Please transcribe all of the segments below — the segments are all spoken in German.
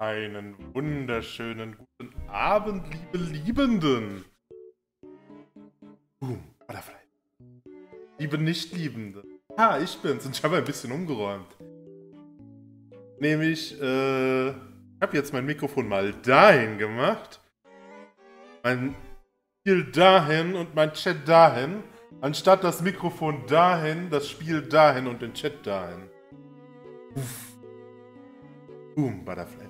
Einen wunderschönen guten Abend, liebe Liebenden. Boom, Butterfly. Liebe Nicht-Liebende. Ah, ich bin's und ich habe ein bisschen umgeräumt. Nämlich, äh, ich habe jetzt mein Mikrofon mal dahin gemacht. Mein Spiel dahin und mein Chat dahin. Anstatt das Mikrofon dahin, das Spiel dahin und den Chat dahin. Uff. Boom, Butterfly.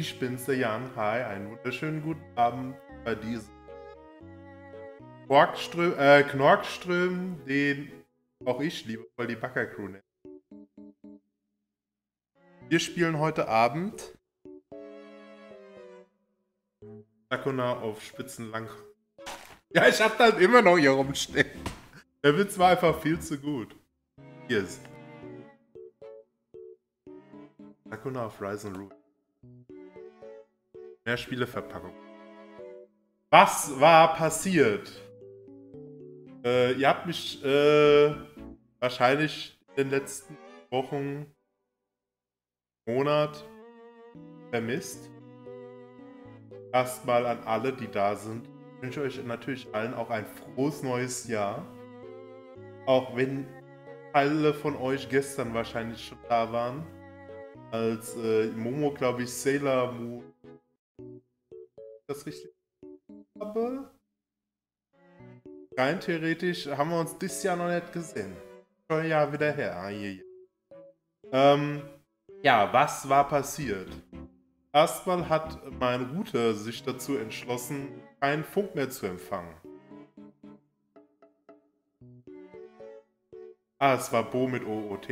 Ich bin's, der Jan. Hi, einen wunderschönen guten Abend bei diesem Quarkström, äh, Knorkström, den auch ich liebe, weil die Backer Crew nennt. Wir spielen heute Abend Sakuna auf Spitzenlang. Ja, ich hab dann immer noch hier rumstehen. Der Witz war einfach viel zu gut. Hier ist. Sakuna auf Rise and Root. Mehrspieleverpackung. Was war passiert? Äh, ihr habt mich äh, wahrscheinlich in den letzten Wochen, Monat vermisst. Erstmal an alle, die da sind. Ich wünsche euch natürlich allen auch ein frohes neues Jahr. Auch wenn alle von euch gestern wahrscheinlich schon da waren. Als äh, Momo, glaube ich, Sailor Moon das richtig habe. Rein theoretisch haben wir uns dieses Jahr noch nicht gesehen. Schon ein wieder her. Ah. Ähm, ja, was war passiert? Erstmal hat mein Router sich dazu entschlossen, keinen Funk mehr zu empfangen. Ah, es war Bo mit OOT.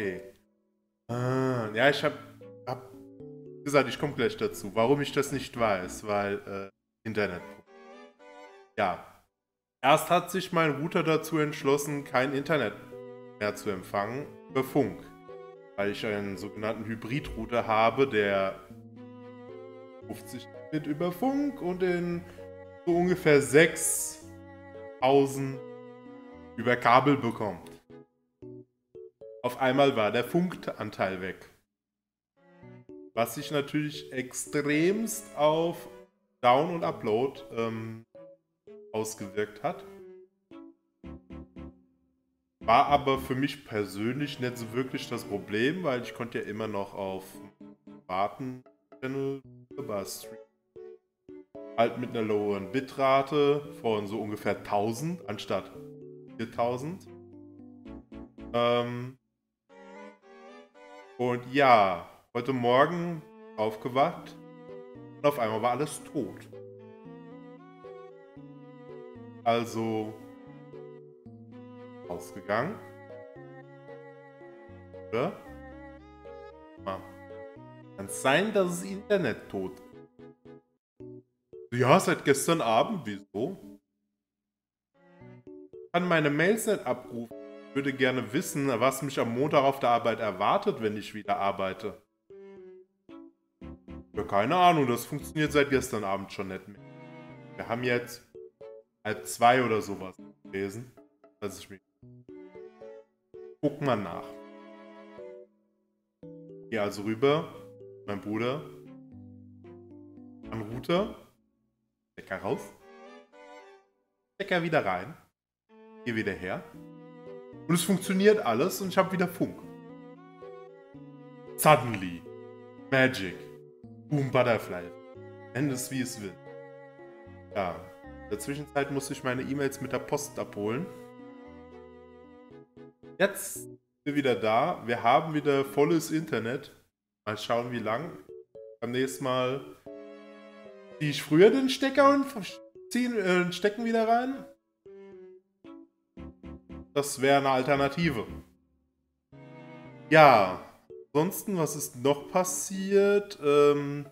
Ah, ja, ich hab, hab gesagt, ich komme gleich dazu. Warum ich das nicht weiß, weil äh, Internet. Ja. Erst hat sich mein Router dazu entschlossen, kein Internet mehr zu empfangen über Funk. Weil ich einen sogenannten Hybrid-Router habe, der 50 Mbit über Funk und in so ungefähr 6000 über Kabel bekommt. Auf einmal war der Funkanteil weg. Was sich natürlich extremst auf Down und Upload ähm, ausgewirkt hat. War aber für mich persönlich nicht so wirklich das Problem, weil ich konnte ja immer noch auf warten Channel über Stream halt mit einer loweren Bitrate von so ungefähr 1000 anstatt 4000. Ähm und ja, heute Morgen aufgewacht und auf einmal war alles tot. Also ausgegangen. Oder? Ah. Kann es sein, dass das Internet tot ist? Ja, seit gestern Abend. Wieso? Kann meine Mails nicht abrufen. Ich würde gerne wissen, was mich am Montag auf der Arbeit erwartet, wenn ich wieder arbeite. Ja, keine Ahnung, das funktioniert seit gestern Abend schon nicht mehr. Wir haben jetzt halb zwei oder sowas gelesen. Lass ich mich. Guck mal nach. Geh also rüber, mein Bruder. An Router. Stecker raus. Stecker wieder rein. Geh wieder her. Und es funktioniert alles und ich habe wieder Funk. Suddenly. Magic. Boom Butterfly. Nenn es wie es will. Ja. In der Zwischenzeit musste ich meine E-Mails mit der Post abholen. Jetzt sind wir wieder da. Wir haben wieder volles Internet. Mal schauen, wie lang. Beim nächsten Mal ziehe ich früher den Stecker und ziehen, äh, stecken wieder rein. Das wäre eine Alternative. Ja, Ansonsten, was ist noch passiert? Ähm,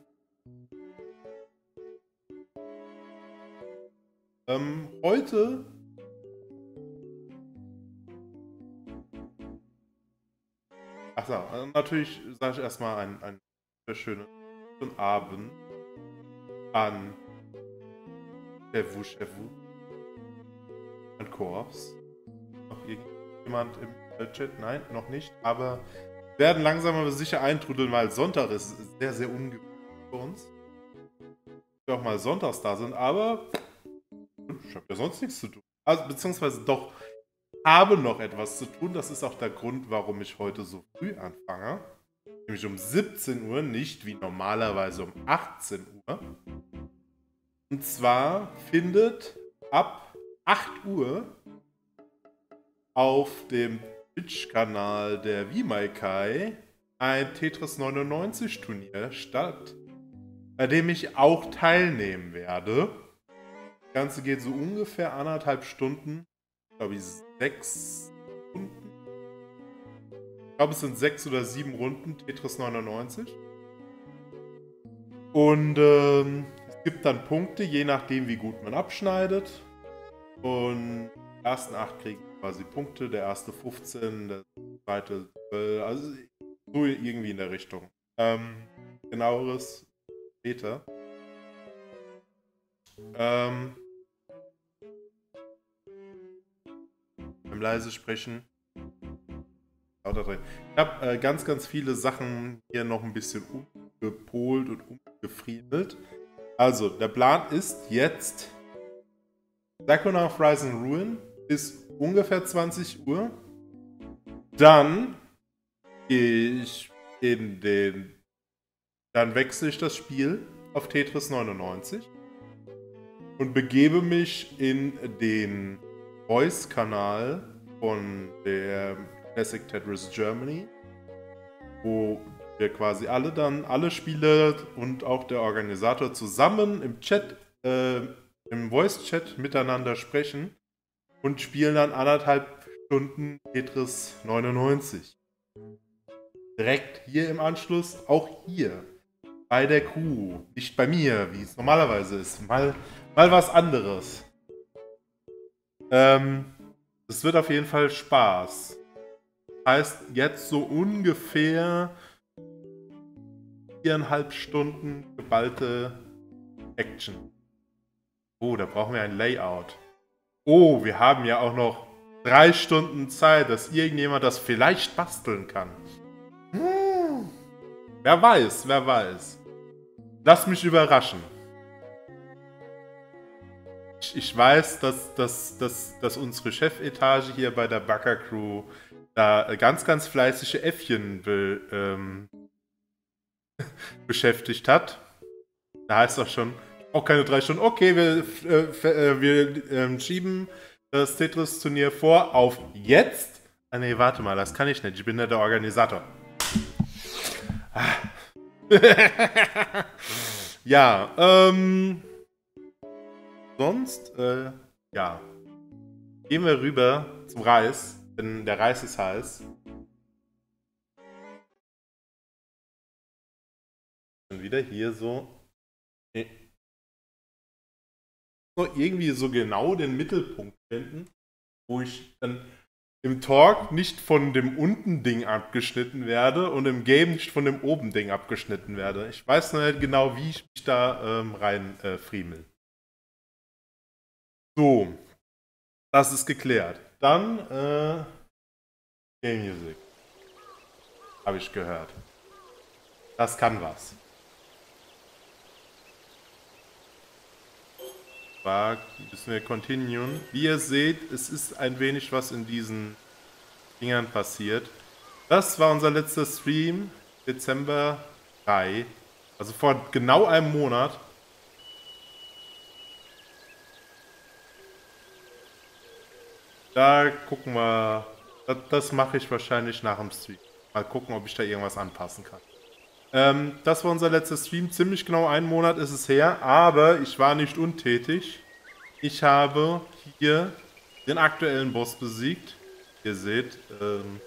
ähm, heute Ach so, also natürlich sage ich erstmal einen, einen sehr schönen Abend an Chevu Chevu, an Korps. Noch irgendjemand im Chat? Nein, noch nicht, aber werden langsam aber sicher eintrudeln, weil Sonntag ist sehr, sehr ungewöhnlich. bei uns. Wir auch mal sonntags da sind, aber ich habe ja sonst nichts zu tun. Also, beziehungsweise doch, habe noch etwas zu tun. Das ist auch der Grund, warum ich heute so früh anfange. Nämlich um 17 Uhr, nicht wie normalerweise um 18 Uhr. Und zwar findet ab 8 Uhr auf dem Twitch-Kanal der Vimaikai ein Tetris 99 Turnier statt, bei dem ich auch teilnehmen werde. Das Ganze geht so ungefähr anderthalb Stunden, glaube ich sechs Runden. Ich glaube es sind sechs oder sieben Runden Tetris 99. Und ähm, es gibt dann Punkte, je nachdem wie gut man abschneidet. Und die ersten acht kriegen quasi Punkte, der erste 15, der zweite 12, also so irgendwie in der Richtung. Ähm, genaueres später. Ähm, beim leise sprechen. Ich habe äh, ganz, ganz viele Sachen hier noch ein bisschen umgepolt und umgefriedelt. Also, der Plan ist jetzt of Rising Ruin bis ungefähr 20 Uhr. Dann gehe ich in den. Dann wechsle ich das Spiel auf Tetris 99 und begebe mich in den Voice-Kanal von der Classic Tetris Germany, wo wir quasi alle dann, alle Spiele und auch der Organisator zusammen im Chat, äh, im Voice-Chat miteinander sprechen und spielen dann anderthalb Stunden Tetris 99 direkt hier im Anschluss, auch hier bei der Crew. Nicht bei mir, wie es normalerweise ist. Mal, mal was anderes. Ähm, es wird auf jeden Fall Spaß. Heißt jetzt so ungefähr viereinhalb Stunden geballte Action. Oh, da brauchen wir ein Layout. Oh, wir haben ja auch noch drei Stunden Zeit, dass irgendjemand das vielleicht basteln kann. Hm. Wer weiß, wer weiß. Lass mich überraschen. Ich, ich weiß, dass, dass, dass, dass unsere Chefetage hier bei der Backer Crew da ganz, ganz fleißige Äffchen be, ähm, beschäftigt hat. Da heißt doch schon, auch keine drei Stunden. Okay, wir, äh, äh, wir äh, schieben das Tetris-Turnier vor auf jetzt. Ah, nee, warte mal, das kann ich nicht. Ich bin ja der Organisator. ja, ähm. Sonst, äh, ja. Gehen wir rüber zum Reis, denn der Reis ist heiß. Und wieder hier so. So irgendwie so genau den Mittelpunkt finden, wo ich dann im Talk nicht von dem unten Ding abgeschnitten werde und im Game nicht von dem oben Ding abgeschnitten werde. Ich weiß noch nicht genau, wie ich mich da ähm, rein äh, friemel. So, das ist geklärt. Dann äh, Game Music. Habe ich gehört. Das kann was. War, müssen wir continuen. Wie ihr seht, es ist ein wenig was in diesen Dingern passiert. Das war unser letzter Stream, Dezember 3. Also vor genau einem Monat. Da gucken wir. Das, das mache ich wahrscheinlich nach dem Stream. Mal gucken, ob ich da irgendwas anpassen kann. Ähm, das war unser letzter Stream. Ziemlich genau einen Monat ist es her, aber ich war nicht untätig. Ich habe hier den aktuellen Boss besiegt. Ihr seht, ähm,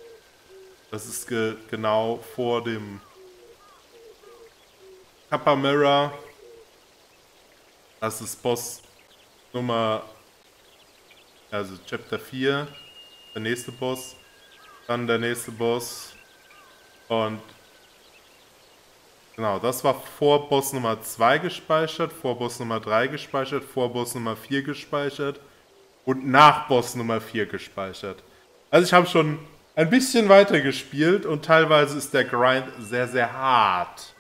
das ist ge genau vor dem Kappa Mirror. Das ist Boss Nummer, also Chapter 4, der nächste Boss. Dann der nächste Boss. Und Genau, das war vor Boss Nummer 2 gespeichert, vor Boss Nummer 3 gespeichert, vor Boss Nummer 4 gespeichert und nach Boss Nummer 4 gespeichert. Also ich habe schon ein bisschen weiter gespielt und teilweise ist der Grind sehr, sehr hart.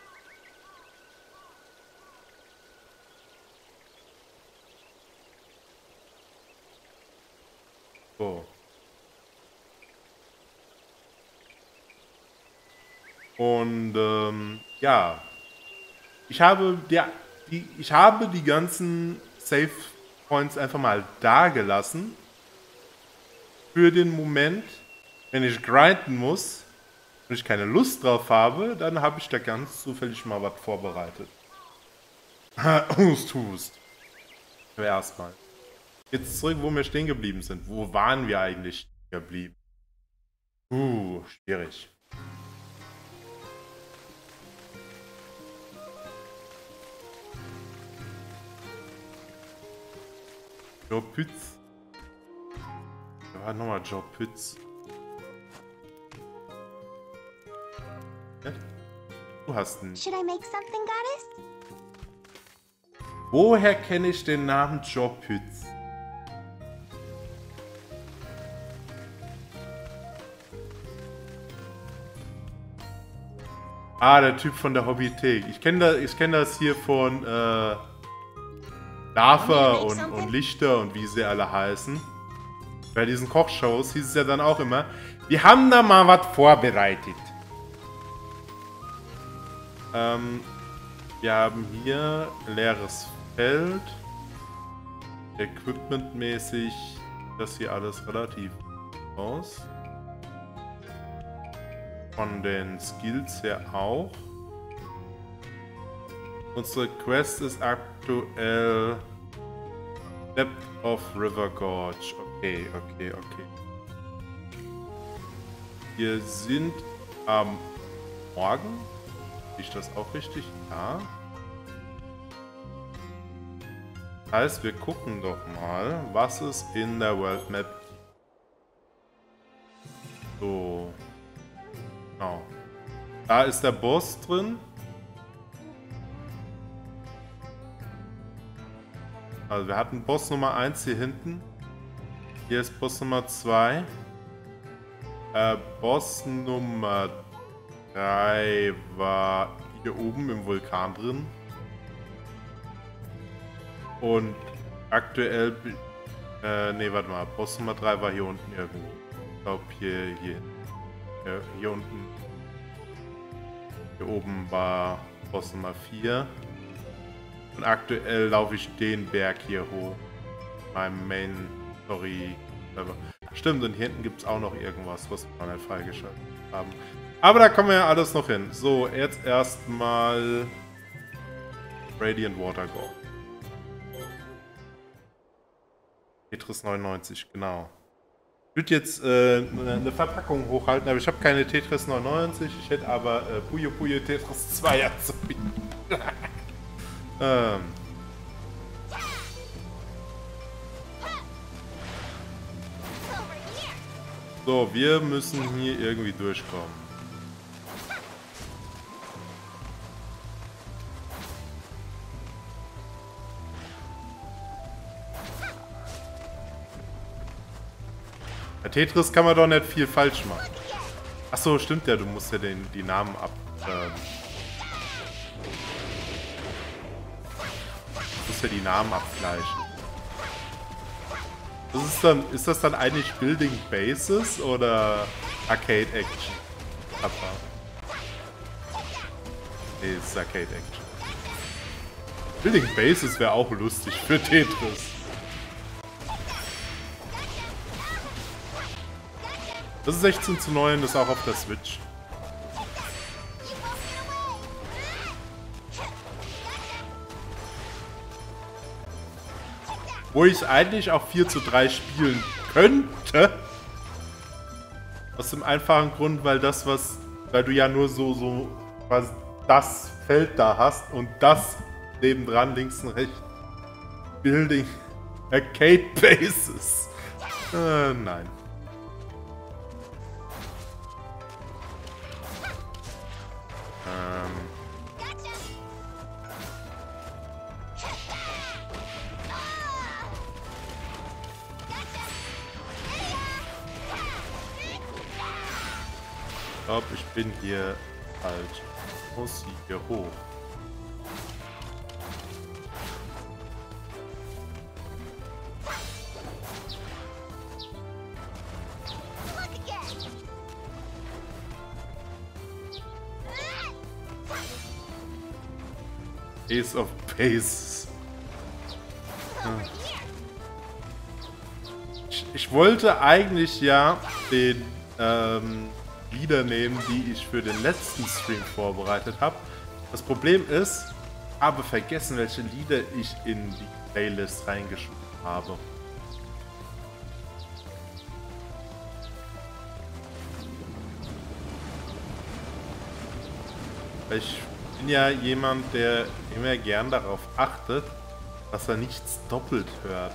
So. Und ähm, ja, ich habe, der, die, ich habe die ganzen Save Points einfach mal da gelassen. Für den Moment, wenn ich grinden muss und ich keine Lust drauf habe, dann habe ich da ganz zufällig mal was vorbereitet. Hust, hust. Aber erstmal. Jetzt zurück, wo wir stehen geblieben sind. Wo waren wir eigentlich geblieben? Uh, schwierig. Joe Pütz. Da war nochmal Joe Pütz. Du hast einen. Should I make something, Goddess? Woher kenne ich den Namen Joe Pütz? Ah, der Typ von der Hobbythek. Ich kenne das, kenn das hier von äh, Lava und, und Lichter und wie sie alle heißen. Bei diesen Kochshows hieß es ja dann auch immer, wir haben da mal was vorbereitet. Ähm, wir haben hier leeres Feld. Equipmentmäßig das hier alles relativ aus. Von den Skills her auch. Unsere Quest ist aktuell Depth of River Gorge. Okay, okay, okay. Wir sind am Morgen. Ist das auch richtig? Ja. Heißt, wir gucken doch mal, was es in der World Map gibt. So. Genau. Da ist der Boss drin. Also wir hatten Boss Nummer 1 hier hinten. Hier ist Boss Nummer 2. Äh, Boss Nummer 3 war hier oben im Vulkan drin. Und aktuell... Äh, ne, warte mal. Boss Nummer 3 war hier unten irgendwo. Ich glaube hier, hier. Hier, hier unten. Hier oben war Boss Nummer 4. Und aktuell laufe ich den Berg hier hoch. Meinem Main Story. Stimmt, und hier hinten gibt es auch noch irgendwas, was wir mal freigeschaltet haben. Aber da kommen wir ja alles noch hin. So, jetzt erstmal Radiant Water Go. Tetris 99, genau. Ich würde jetzt äh, eine Verpackung hochhalten, aber ich habe keine Tetris 99. Ich hätte aber äh, Puyo Puyo Tetris 2 anzubieten. ähm. So, wir müssen hier irgendwie durchkommen. Bei Tetris kann man doch nicht viel falsch machen. Achso, stimmt ja, du musst ja den, die Namen ab... Ähm, du musst ja die Namen abgleichen. Das ist, dann, ist das dann eigentlich Building Bases oder Arcade Action? Papa. Nee, es ist Arcade Action. Building Bases wäre auch lustig für Tetris. Das ist 16 zu 9, das ist auch auf der Switch. Wo ich eigentlich auch 4 zu 3 spielen könnte. Aus dem einfachen Grund, weil das, was. Weil du ja nur so, so quasi das Feld da hast und das nebendran, links und rechts. Building Arcade Bases. Äh, nein. bin hier alt. Muss hier hoch. Ace of Base. Ich, ich, wollte eigentlich ja den ähm, Lieder nehmen, die ich für den letzten Stream vorbereitet habe. Das Problem ist, habe vergessen, welche Lieder ich in die Playlist reingeschrieben habe. Ich bin ja jemand, der immer gern darauf achtet, dass er nichts doppelt hört.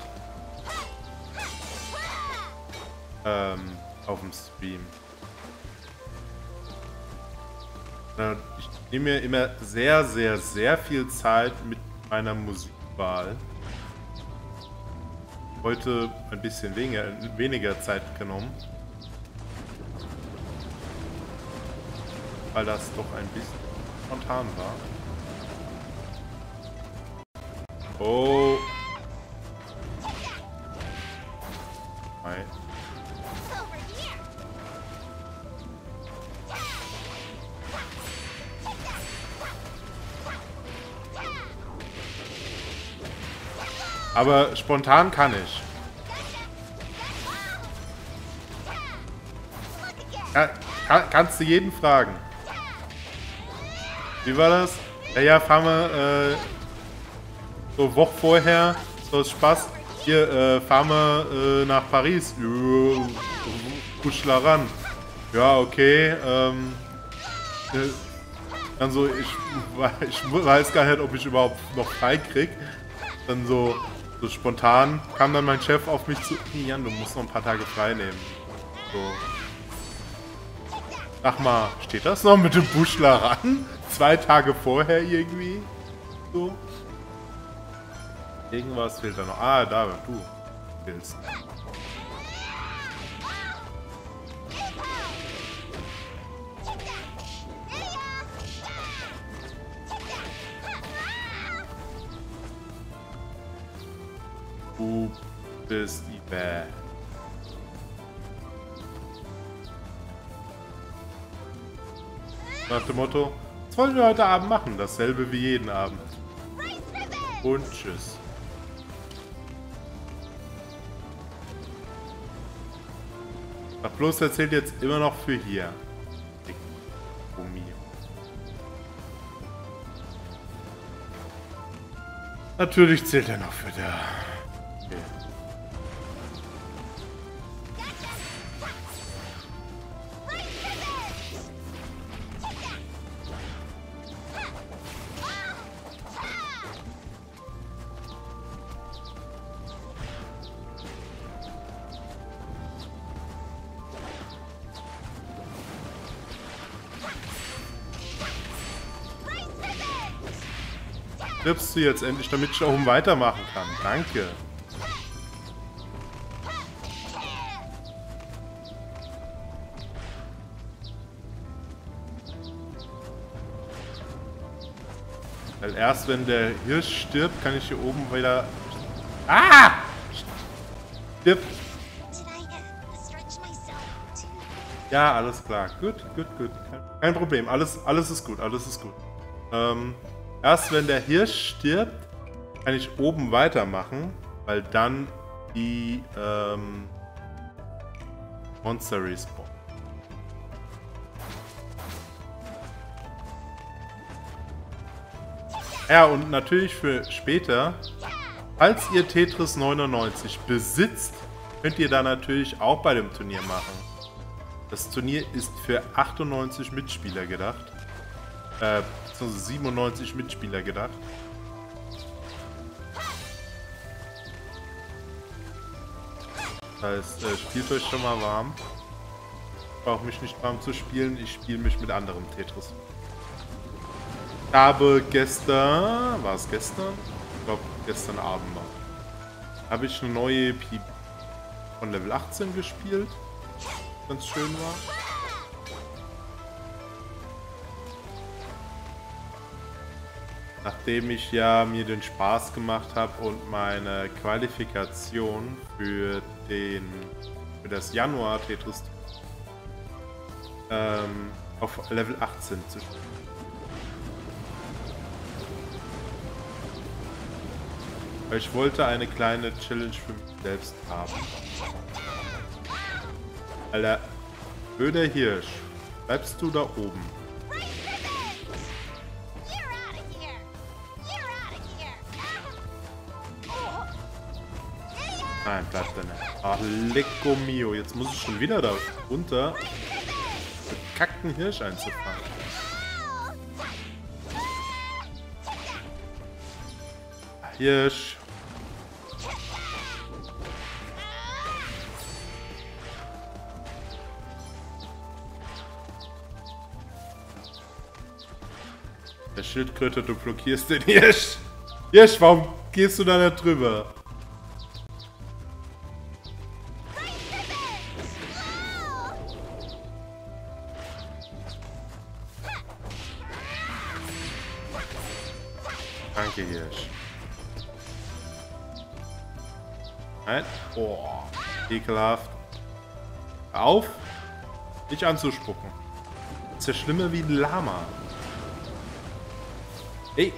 Ähm, auf dem Stream. Ich nehme mir immer sehr, sehr, sehr viel Zeit mit meiner Musikwahl. Heute ein bisschen weniger, weniger Zeit genommen. Weil das doch ein bisschen spontan war. Oh. Hi. Aber spontan kann ich. Ja, kann, kannst du jeden fragen. Wie war das? Ja, ja, fahren wir äh, so Woche vorher, so ist Spaß. Hier, äh, fahren wir äh, nach Paris. Kuschler ran. Ja, okay. Ähm, äh, dann so, ich, ich weiß gar nicht, ob ich überhaupt noch frei krieg. Dann so, so spontan kam dann mein Chef auf mich zu. Jan, du musst noch ein paar Tage frei nehmen. So. Sag mal, steht das noch mit dem Buschler ran? zwei Tage vorher irgendwie. So. Irgendwas fehlt da noch. Ah, da, du willst. Du bist die Bad. Nach dem Motto, was wollen wir heute Abend machen? Dasselbe wie jeden Abend. Und tschüss. Ach, bloß erzählt jetzt immer noch für hier. Natürlich zählt er noch für der stirbst du jetzt endlich, damit ich oben weitermachen kann. Danke. Weil erst wenn der Hirsch stirbt, kann ich hier oben wieder... Ah! Stirbt. Ja, alles klar. Gut, gut, gut. Kein Problem. Alles, alles ist gut. Alles ist gut. Ähm... Erst wenn der Hirsch stirbt, kann ich oben weitermachen, weil dann die ähm, Monster respawnen. Ja, und natürlich für später, falls ihr Tetris 99 besitzt, könnt ihr da natürlich auch bei dem Turnier machen. Das Turnier ist für 98 Mitspieler gedacht. Äh, 97 Mitspieler gedacht. Das heißt, äh, spielt euch schon mal warm. Ich brauche mich nicht warm zu spielen, ich spiele mich mit anderem Tetris. Ich habe gestern, war es gestern? Ich glaube gestern Abend noch. Habe ich eine neue Pi von Level 18 gespielt. Ganz schön war. Nachdem ich ja mir den Spaß gemacht habe und meine Qualifikation für den für das Januar Tetris ähm, auf Level 18 zu spielen. Ich wollte eine kleine Challenge für mich selbst haben. Alter, blöder Hirsch. Bleibst du da oben? Nein, bleib nicht. Ach, lecco mio. Jetzt muss ich schon wieder da runter. Bekackten Hirsch einzufangen. Hirsch. Der Schildkröte, du blockierst den Hirsch. Hirsch, warum gehst du da nicht drüber? Nein. Oh, ekelhaft. Auf, nicht anzuspucken. Ist ja schlimmer wie ein Lama. Upp.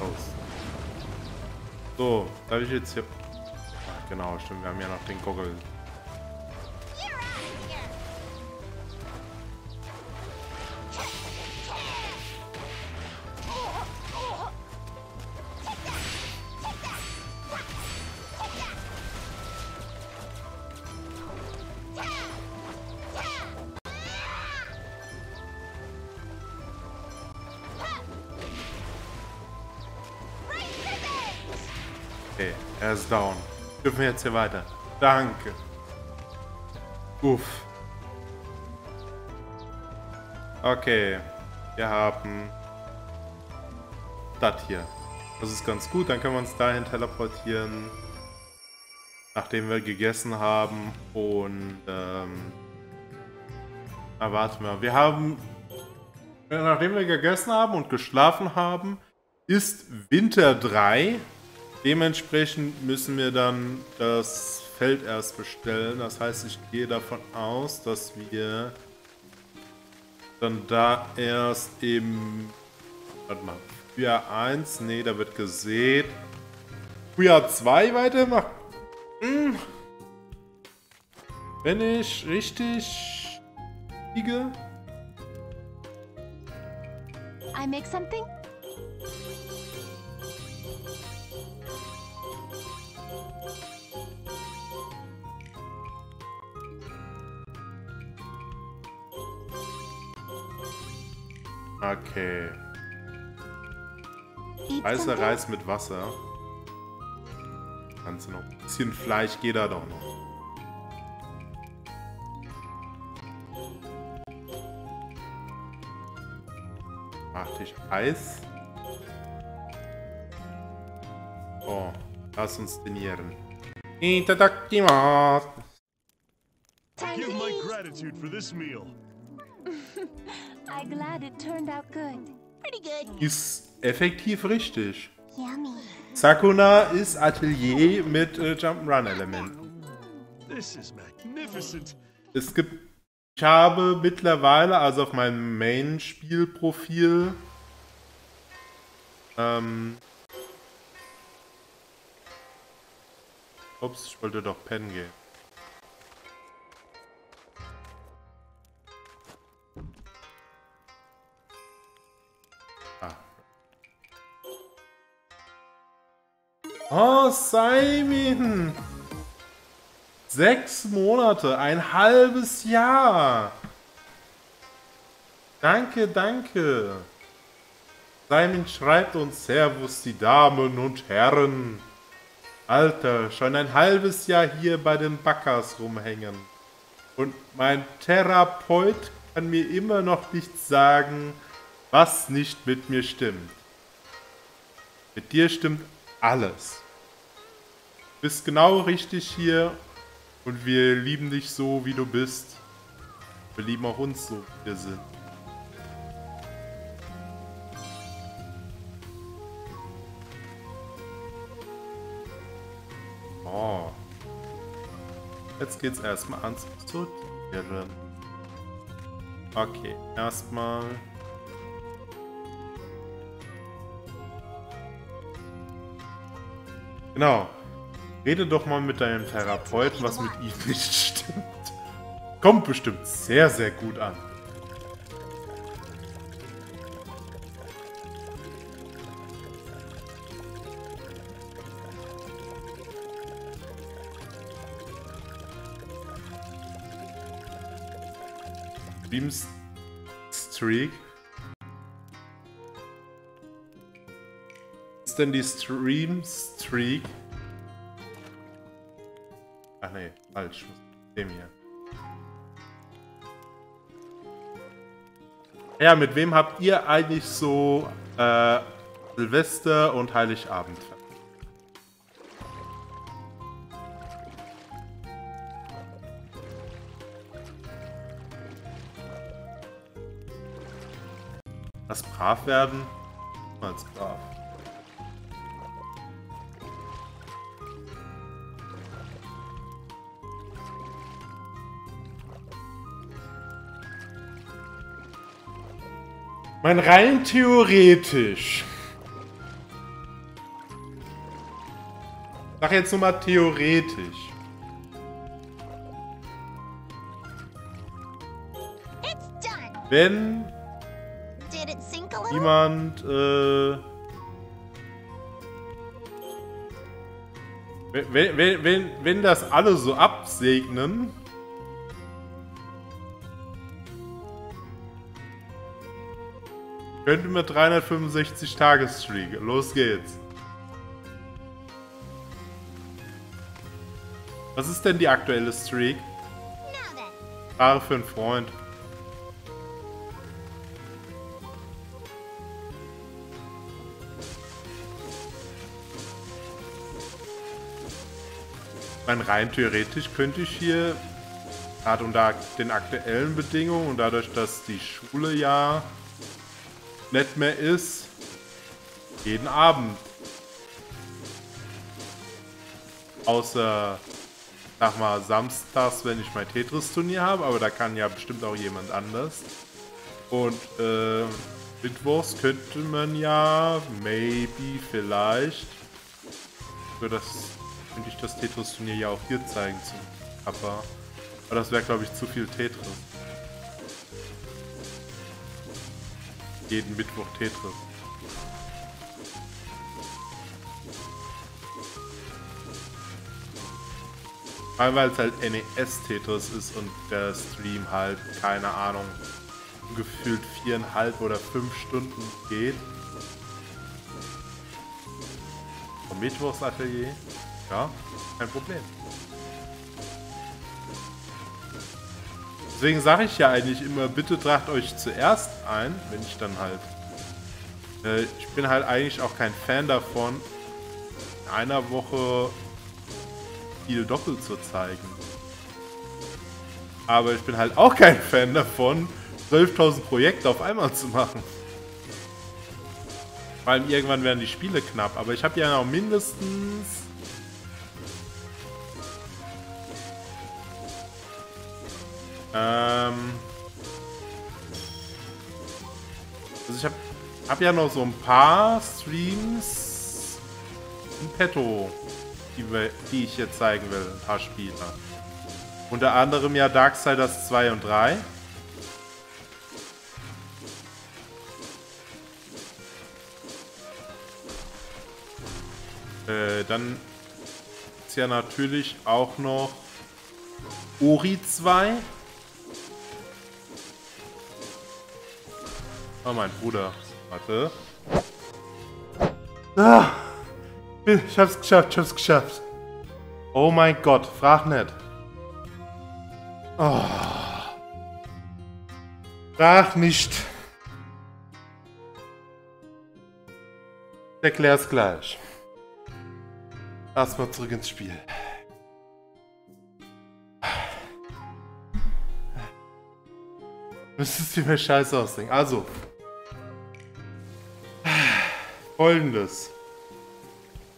Los. So, darf ich jetzt hier... Ach, genau, stimmt, wir haben ja noch den Goggle. Dürfen jetzt hier weiter. Danke. Uff. Okay. Wir haben das hier. Das ist ganz gut. Dann können wir uns dahin teleportieren. Nachdem wir gegessen haben. Und ähm. Ah, warte mal. Wir haben. Nachdem wir gegessen haben und geschlafen haben, ist Winter 3. Dementsprechend müssen wir dann das Feld erst bestellen. Das heißt, ich gehe davon aus, dass wir dann da erst im... Warte mal. Frühjahr 1, nee, da wird gesät. Frühjahr 2 weitermachen. Hm. Wenn ich richtig liege. I make something? Okay. Weißer? Reis mit Wasser. Kannst du noch. Ein bisschen Fleisch geht da doch noch. Mach dich Eis. Oh, lass uns trainieren. Itadakimasu. Give my gratitude for this meal. Ist effektiv richtig. Sakuna ist Atelier mit äh, Jump'n'Run-Elementen. This is magnificent. Es gibt. Ich habe mittlerweile, also auf meinem Main-Spielprofil, ähm. Ups, ich wollte doch pennen gehen. Oh, Simon! Sechs Monate, ein halbes Jahr. Danke, danke. Simon schreibt uns Servus, die Damen und Herren. Alter, schon ein halbes Jahr hier bei den Backers rumhängen. Und mein Therapeut kann mir immer noch nicht sagen, was nicht mit mir stimmt. Mit dir stimmt alles. Du bist genau richtig hier und wir lieben dich so, wie du bist. Wir lieben auch uns so, wie wir sind. Oh. Jetzt geht's erstmal ans Sortieren. Okay, erstmal. Genau. Rede doch mal mit deinem Therapeuten, was mit ihm nicht stimmt. Kommt bestimmt sehr, sehr gut an. Stream denn die Stream Streak? Ach nee, falsch. Dem hier. Ja, mit wem habt ihr eigentlich so äh, Silvester und Heiligabend? Das brav werden? Als brav. Mein rein theoretisch. Sag jetzt nur mal theoretisch. Wenn jemand, äh, wenn, wenn, wenn, wenn das alle so absegnen, könnten wir 365 Tagesstreak. Los geht's. Was ist denn die aktuelle Streak? Frage für einen Freund. Mein rein theoretisch könnte ich hier, gerade unter den aktuellen Bedingungen und dadurch, dass die Schule ja nicht mehr ist, jeden Abend. Außer, sag mal, samstags, wenn ich mein Tetris-Turnier habe, aber da kann ja bestimmt auch jemand anders. Und äh, mittwochs könnte man ja, maybe, vielleicht, für das könnte ich das Tetris-Turnier ja auch hier zeigen zum Papa. Aber das wäre, glaube ich, zu viel Tetris. Jeden Mittwoch Tetris. Weil es halt NES-Tetris ist und der Stream halt, keine Ahnung, gefühlt viereinhalb oder fünf Stunden geht. Vom Mittwochsatelier. Ja, kein Problem. Deswegen sage ich ja eigentlich immer, bitte tragt euch zuerst ein, wenn ich dann halt... Äh, ich bin halt eigentlich auch kein Fan davon, in einer Woche viel doppelt zu zeigen. Aber ich bin halt auch kein Fan davon, 12.000 Projekte auf einmal zu machen. Vor allem irgendwann werden die Spiele knapp. Aber ich habe ja noch mindestens... Ähm... Also ich habe hab ja noch so ein paar Streams in petto, die, wir, die ich jetzt zeigen will. Ein paar Spiele. Unter anderem ja Darksiders 2 und 3. Äh, dann ist ja natürlich auch noch Ori 2. Oh, mein Bruder. Warte. Ah, ich hab's geschafft, ich hab's geschafft. Oh mein Gott, frag nicht. Oh. Frag nicht. Ich erklär's gleich. Erstmal zurück ins Spiel. Müsstest du mir scheiße ausdenken. Also. Folgendes.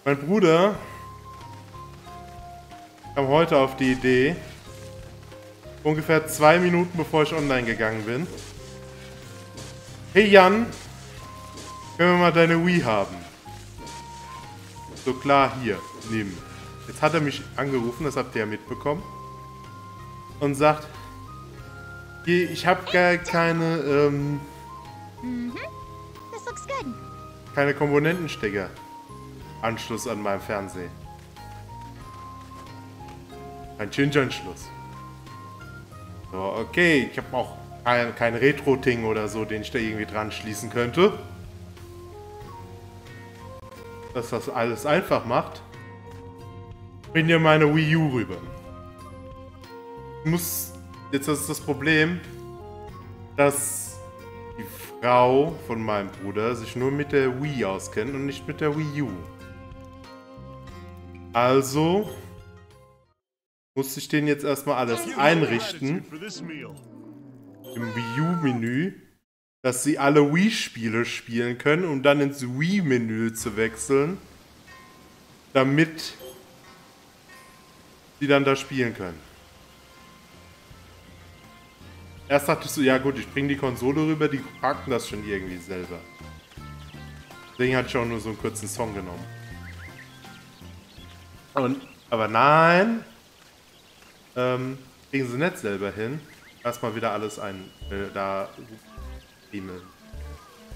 Mein Bruder kam heute auf die Idee, ungefähr zwei Minuten bevor ich online gegangen bin. Hey Jan, können wir mal deine Wii haben? So klar, hier, nimm. Jetzt hat er mich angerufen, das habt ihr ja mitbekommen. Und sagt, ich habe gar keine, ähm, This looks good. Keine Komponentenstecker. Anschluss an meinem Fernseher. Ein Chinch-Anschluss. So, okay, ich habe auch kein, kein Retro-Ding oder so, den ich da irgendwie dran schließen könnte. Dass das alles einfach macht. Bring dir meine Wii U rüber. Ich muss. Jetzt ist das Problem, dass Frau von meinem Bruder sich nur mit der Wii auskennt und nicht mit der Wii U. Also muss ich den jetzt erstmal alles einrichten im Wii U-Menü, dass sie alle Wii-Spiele spielen können, um dann ins Wii-Menü zu wechseln, damit sie dann da spielen können. Erst dachte ich so, ja gut, ich bringe die Konsole rüber, die packen das schon irgendwie selber. Deswegen ich auch nur so einen kurzen Song genommen. Und, aber nein, ähm, kriegen sie nicht selber hin. Erstmal wieder alles ein, äh, da friemeln.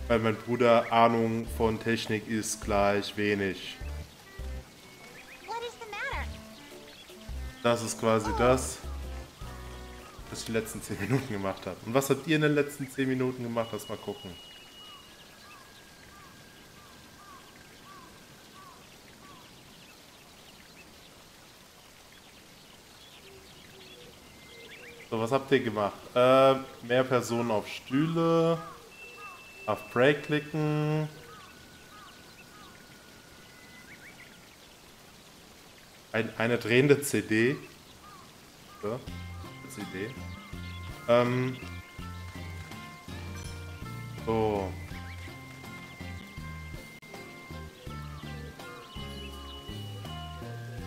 Weil mein Bruder Ahnung von Technik ist gleich wenig. Das ist quasi das, was ich die letzten 10 Minuten gemacht habe. Und was habt ihr in den letzten 10 Minuten gemacht? Lass mal gucken. So, was habt ihr gemacht? Äh, mehr Personen auf Stühle. Auf Break klicken. Ein, eine drehende CD. So, CD. Ähm. So.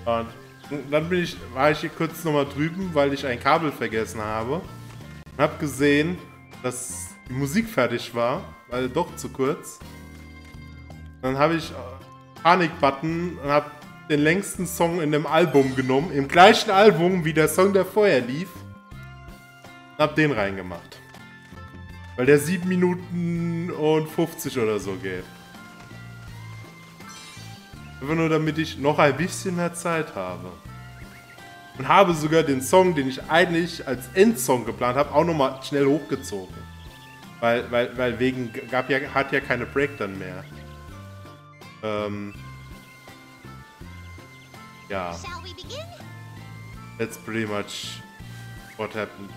Und dann bin ich, war ich hier kurz nochmal drüben, weil ich ein Kabel vergessen habe. Und hab gesehen, dass die Musik fertig war, weil doch zu kurz. Dann habe ich äh, Panik-Button und habe den längsten Song in dem Album genommen, im gleichen Album wie der Song, der vorher lief. Und hab den reingemacht. Weil der 7 Minuten und 50 oder so geht. Einfach nur damit ich noch ein bisschen mehr Zeit habe. Und habe sogar den Song, den ich eigentlich als Endsong geplant habe, auch nochmal schnell hochgezogen. Weil, weil, weil wegen gab ja, hat ja keine Break dann mehr. Ähm. Ja, that's pretty much what happened.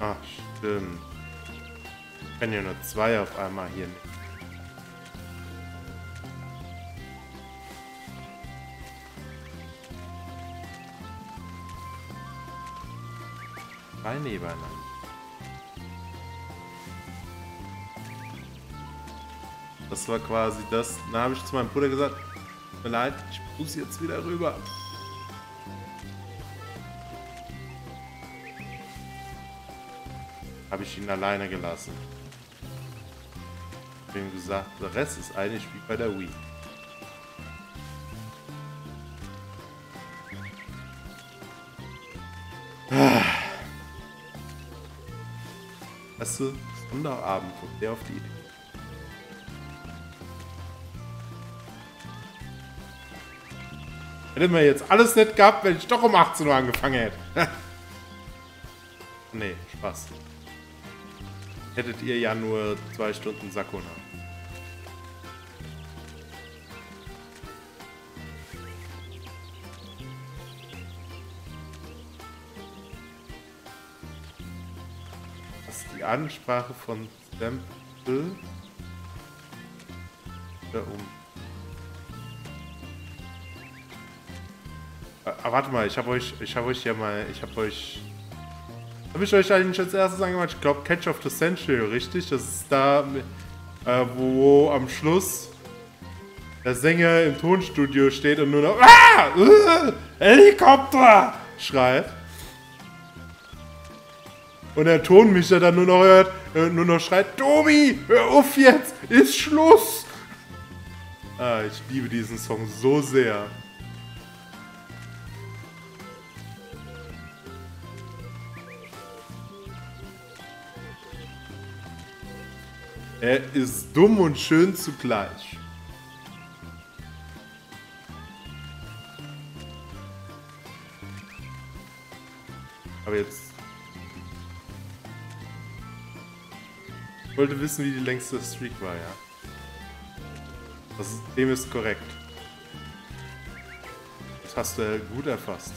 Ach, stimmt. Ich kann ja nur zwei auf einmal hier nehmen. Zwei nebeneinander. Das war quasi das. Da habe ich zu meinem Bruder gesagt, tut mir leid, ich muss jetzt wieder rüber. Habe ich ihn alleine gelassen. Ich habe ihm gesagt, der Rest ist eigentlich wie bei der Wii. Weißt du, Sonderabend kommt der auf die Idee. Hätte mir jetzt alles nicht gehabt, wenn ich doch um 18 Uhr angefangen hätte. nee, Spaß. Hättet ihr ja nur zwei Stunden Sakuna. Das ist die Ansprache von Stempel. Da um. Ah, warte mal, ich habe euch, ich habe euch ja mal, ich habe euch, habe ich euch eigentlich als erstes angemacht? Ich glaube Catch of the Century, richtig? Das ist da, äh, wo am Schluss der Sänger im Tonstudio steht und nur noch ah, äh, Helikopter schreit. Und der Tonmischer dann nur noch hört, äh, nur noch schreit, Tobi, hör auf jetzt, ist Schluss. Ah, ich liebe diesen Song so sehr. Er ist dumm und schön zugleich. Aber jetzt... Ich wollte wissen, wie die längste Streak war, ja. Das ist, dem ist korrekt. Das hast du gut erfasst.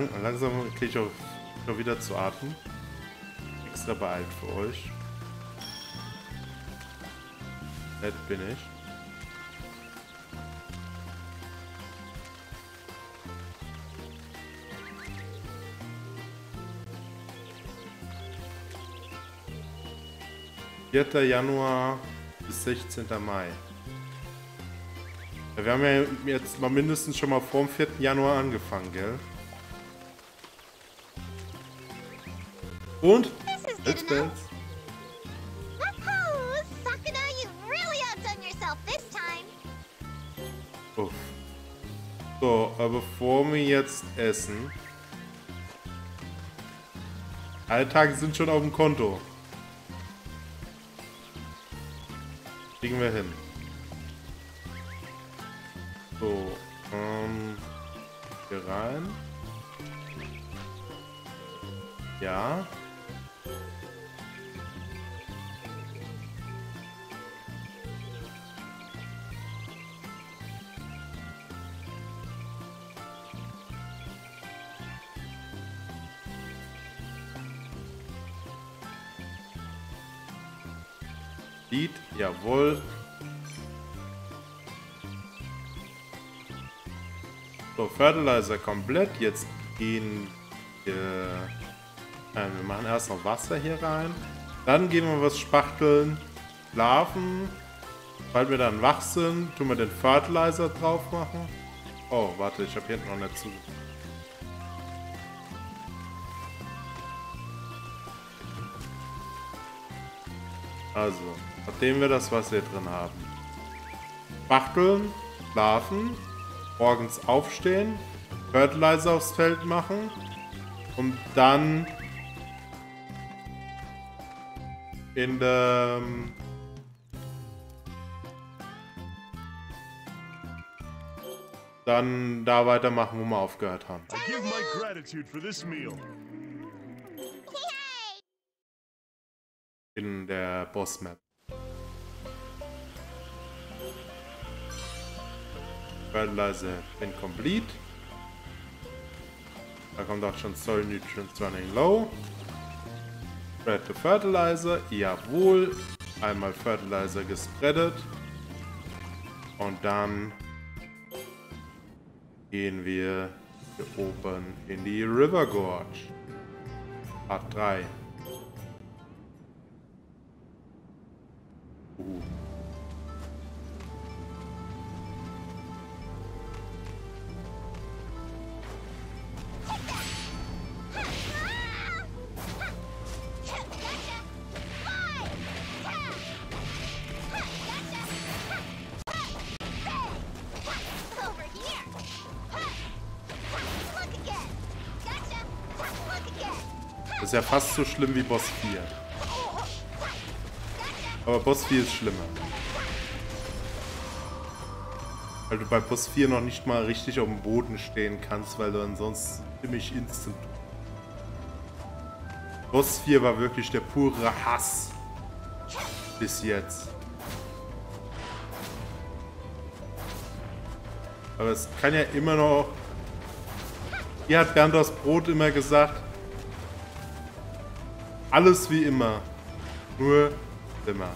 Lang, langsam kriege ich auch schon wieder zu atmen. Extra beeilt für euch. Nett bin ich. Vierter Januar bis 16. Mai. Ja, wir haben ja jetzt mal mindestens schon mal vor dem 4. Januar angefangen, gell? Yourself this time. Uff. So, aber bevor wir jetzt essen. Alle Tage sind schon auf dem Konto. Kriegen wir hin. So, ähm, hier rein. Ja. Jawohl. So, Fertilizer komplett. Jetzt gehen wir... Äh, wir machen erst noch Wasser hier rein. Dann gehen wir was spachteln. Schlafen. Sobald wir dann wach sind, tun wir den Fertilizer drauf machen. Oh, warte, ich habe hinten noch nicht zu. Also, nachdem wir das Wasser hier drin haben. Spachteln, schlafen, morgens aufstehen, Fertilizer aufs Feld machen und dann in der dann da weitermachen, wo wir aufgehört haben. I give my gratitude for this meal. In der Boss-Map. Fertilizer incomplete. Da kommt auch schon Soil Nutrients running low. Spread the Fertilizer. Jawohl. Einmal Fertilizer gespreadet. Und dann gehen wir hier oben in die River Gorge. Part 3. Uh. Das ist ja fast so schlimm wie Boss 4. Aber Boss 4 ist schlimmer. Weil du bei Boss 4 noch nicht mal richtig auf dem Boden stehen kannst, weil du ansonsten ziemlich instant... Boss 4 war wirklich der pure Hass. Bis jetzt. Aber es kann ja immer noch... Hier hat Bernd das Brot immer gesagt. Alles wie immer. Nur immer.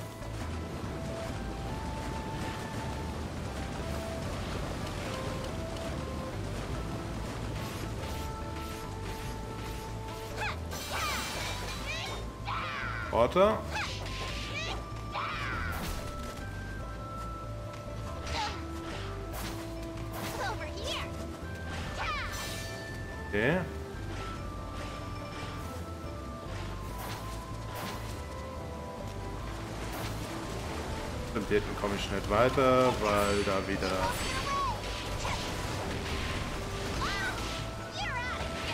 Porter. Over here. Okay. Denen komme ich nicht weiter, weil da wieder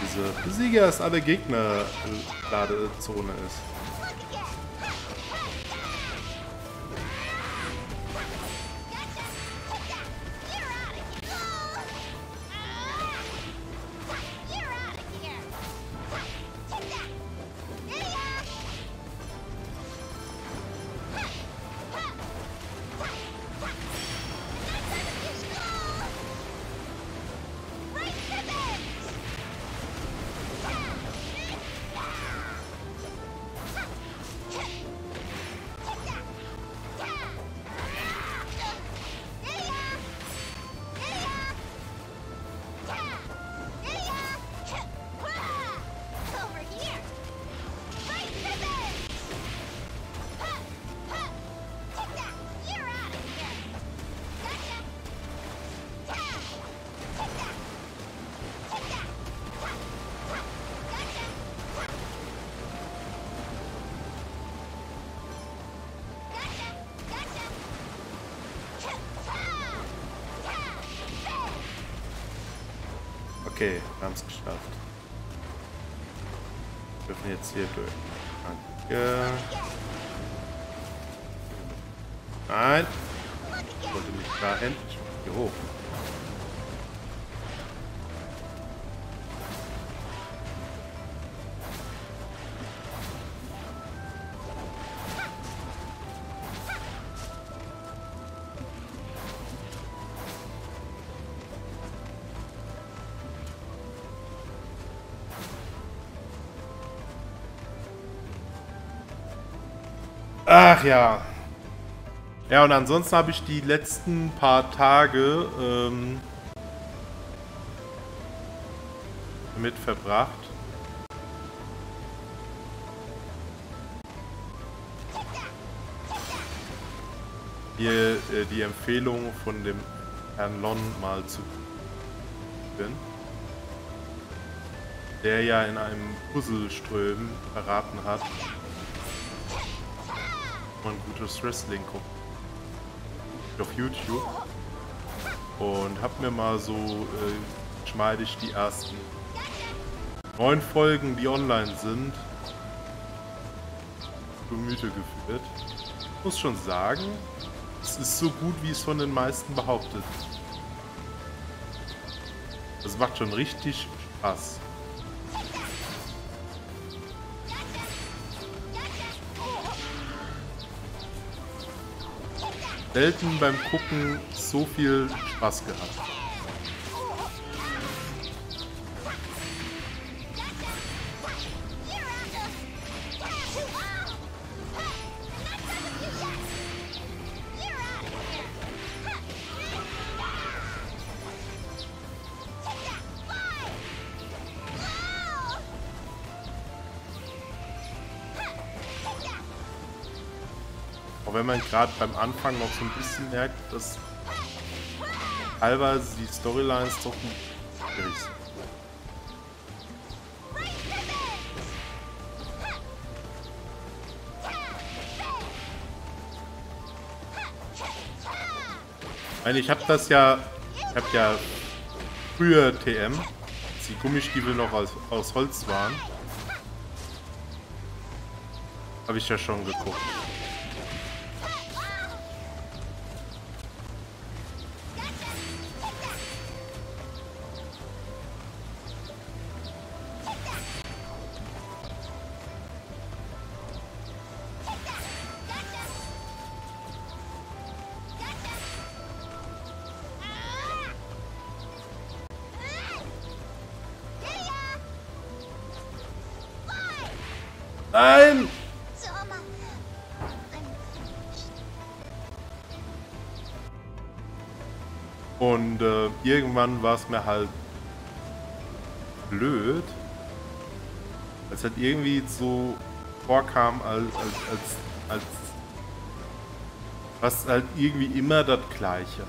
diese Besiege erst alle Gegner Ladezone ist. Okay, wir haben es geschafft. Wir dürfen jetzt hier durch. Danke. Nein, ich wollte nicht dahin. Ich muss hier hoch. Ach ja. Ja, und ansonsten habe ich die letzten paar Tage ähm, damit verbracht. Hier äh, die Empfehlung von dem Herrn Lon mal zu bin, der ja in einem Puzzleströmen verraten hat, man gutes Wrestling guckt. Auf YouTube. Und hab mir mal so äh, geschmeidig die ersten neun Folgen, die online sind, Gemüte geführt. Ich muss schon sagen, es ist so gut, wie es von den meisten behauptet. Das macht schon richtig Spaß. Selten beim Gucken so viel Spaß gehabt. Man gerade beim Anfang noch so ein bisschen merkt, dass teilweise die Storylines doch schwierig sind. Ich habe das ja, ich habe ja früher TM, als die Gummistiefel noch aus, aus Holz waren, habe ich ja schon geguckt. Irgendwann war es mir halt blöd, als halt irgendwie so vorkam, als, als, als, als was halt irgendwie immer das Gleiche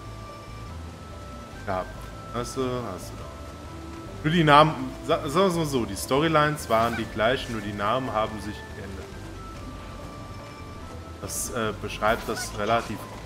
gab. Hast du, hast du. Nur die Namen, sa- sagen wir mal so, die Storylines waren die gleichen, nur die Namen haben sich geändert. Das äh, beschreibt das relativ Und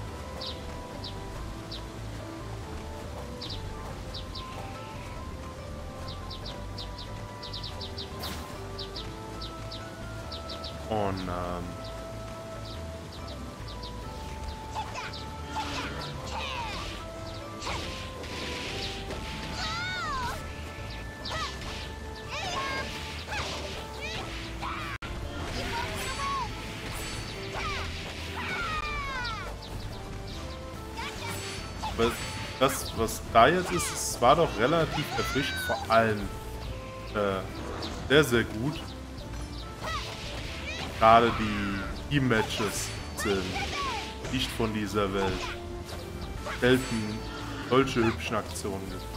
da jetzt ist, es war doch relativ erfrischend, vor allem äh, sehr, sehr gut. Gerade die Team-Matches sind nicht von dieser Welt. Selten solche hübschen Aktionen gibt.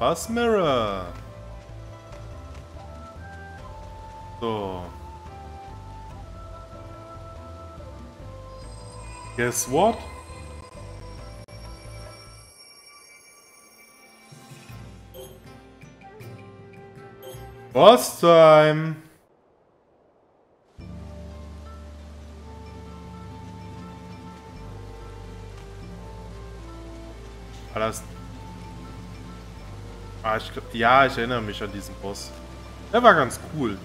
Appa's Mirror. So. Guess what? Boss time. Ich, glaub- ja, ich erinnere mich an diesen Boss. Der war ganz cool.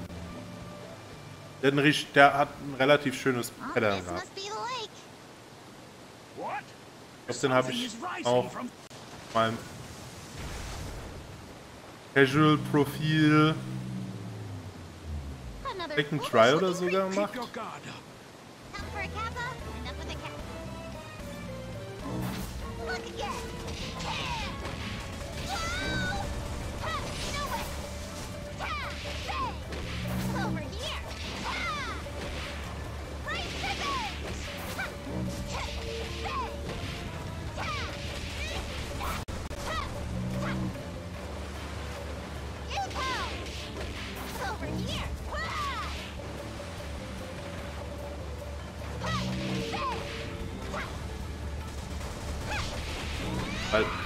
Der, hat ein richt- der hat ein relativ schönes Pattern gehabt. Ich glaube, den habe ich from meinem Casual-Profil Second Try oder creature. gemacht.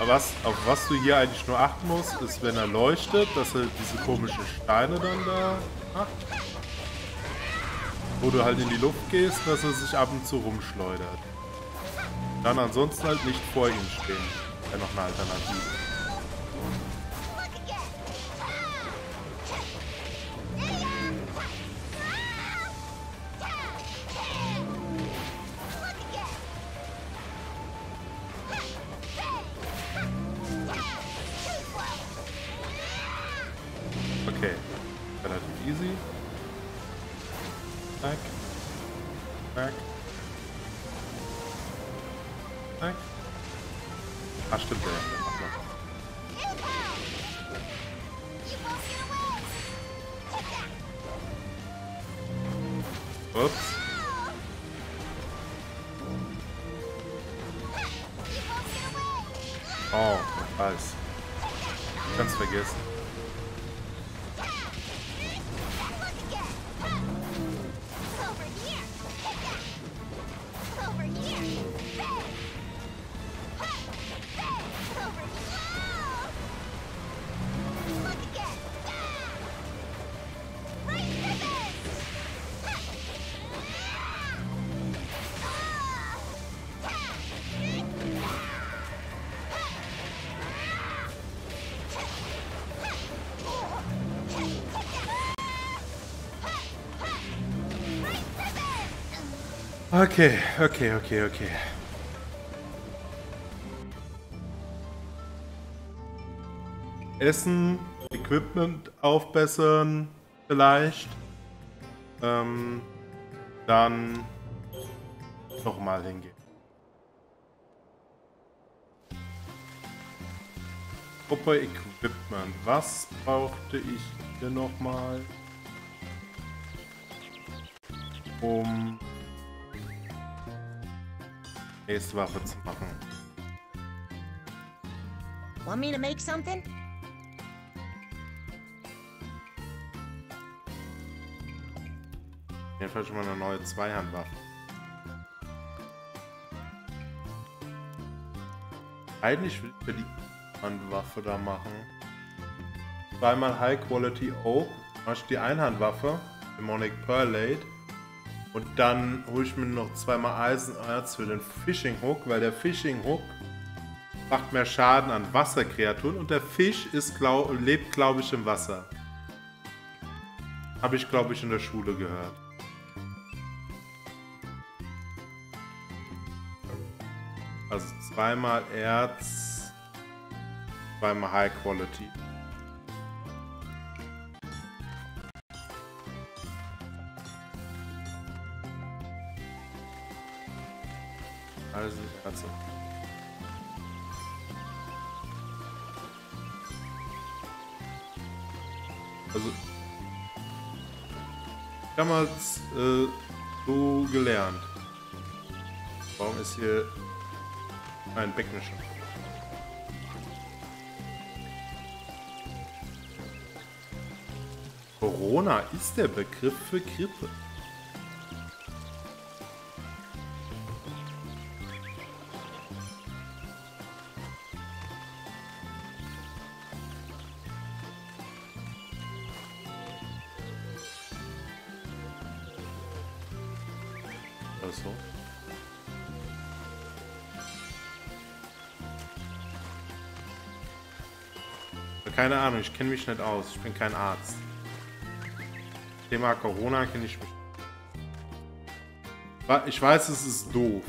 Was, auf was du hier eigentlich nur achten musst, ist, wenn er leuchtet, dass er diese komischen Steine dann da macht. Wo du halt in die Luft gehst, dass er sich ab und zu rumschleudert. Dann ansonsten halt nicht vor ihm stehen. Wäre noch eine Alternative. Okay, okay, okay, okay. Essen, Equipment aufbessern, vielleicht. Ähm, dann nochmal hingehen. Gruppe Equipment. Was brauchte ich hier nochmal? Um nächste Waffe zu machen. Want me to make something? Jedenfalls schon mal eine neue Zweihandwaffe. Eigentlich will ich ja die Handwaffe da machen. Zweimal High Quality Oak, mach die Einhandwaffe, Demonic Perlade. Und dann hole ich mir noch zweimal Eisenerz für den Fishing Hook, weil der Fishing Hook macht mehr Schaden an Wasserkreaturen und der Fisch ist, glaub, lebt, glaube ich, im Wasser. Habe ich, glaube ich, in der Schule gehört. Also zweimal Erz, zweimal High Quality. Also Erze. Also damals äh, so gelernt. Warum ist hier ein Becken schon? Corona ist der Begriff für Grippe. Keine Ahnung, ich kenne mich nicht aus. Ich bin kein Arzt. Thema Corona kenne ich mich. Ich weiß, es ist doof.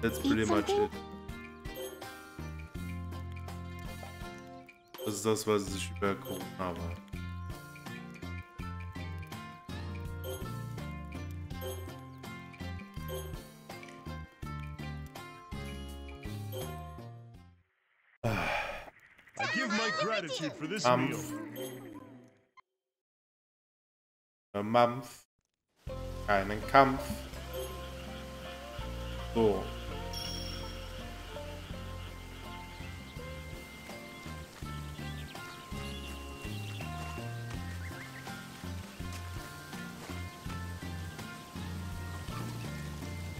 That's pretty much it. Das ist das, was ich über Corona weiß. Ein Mampf. Keinen Kampf. So.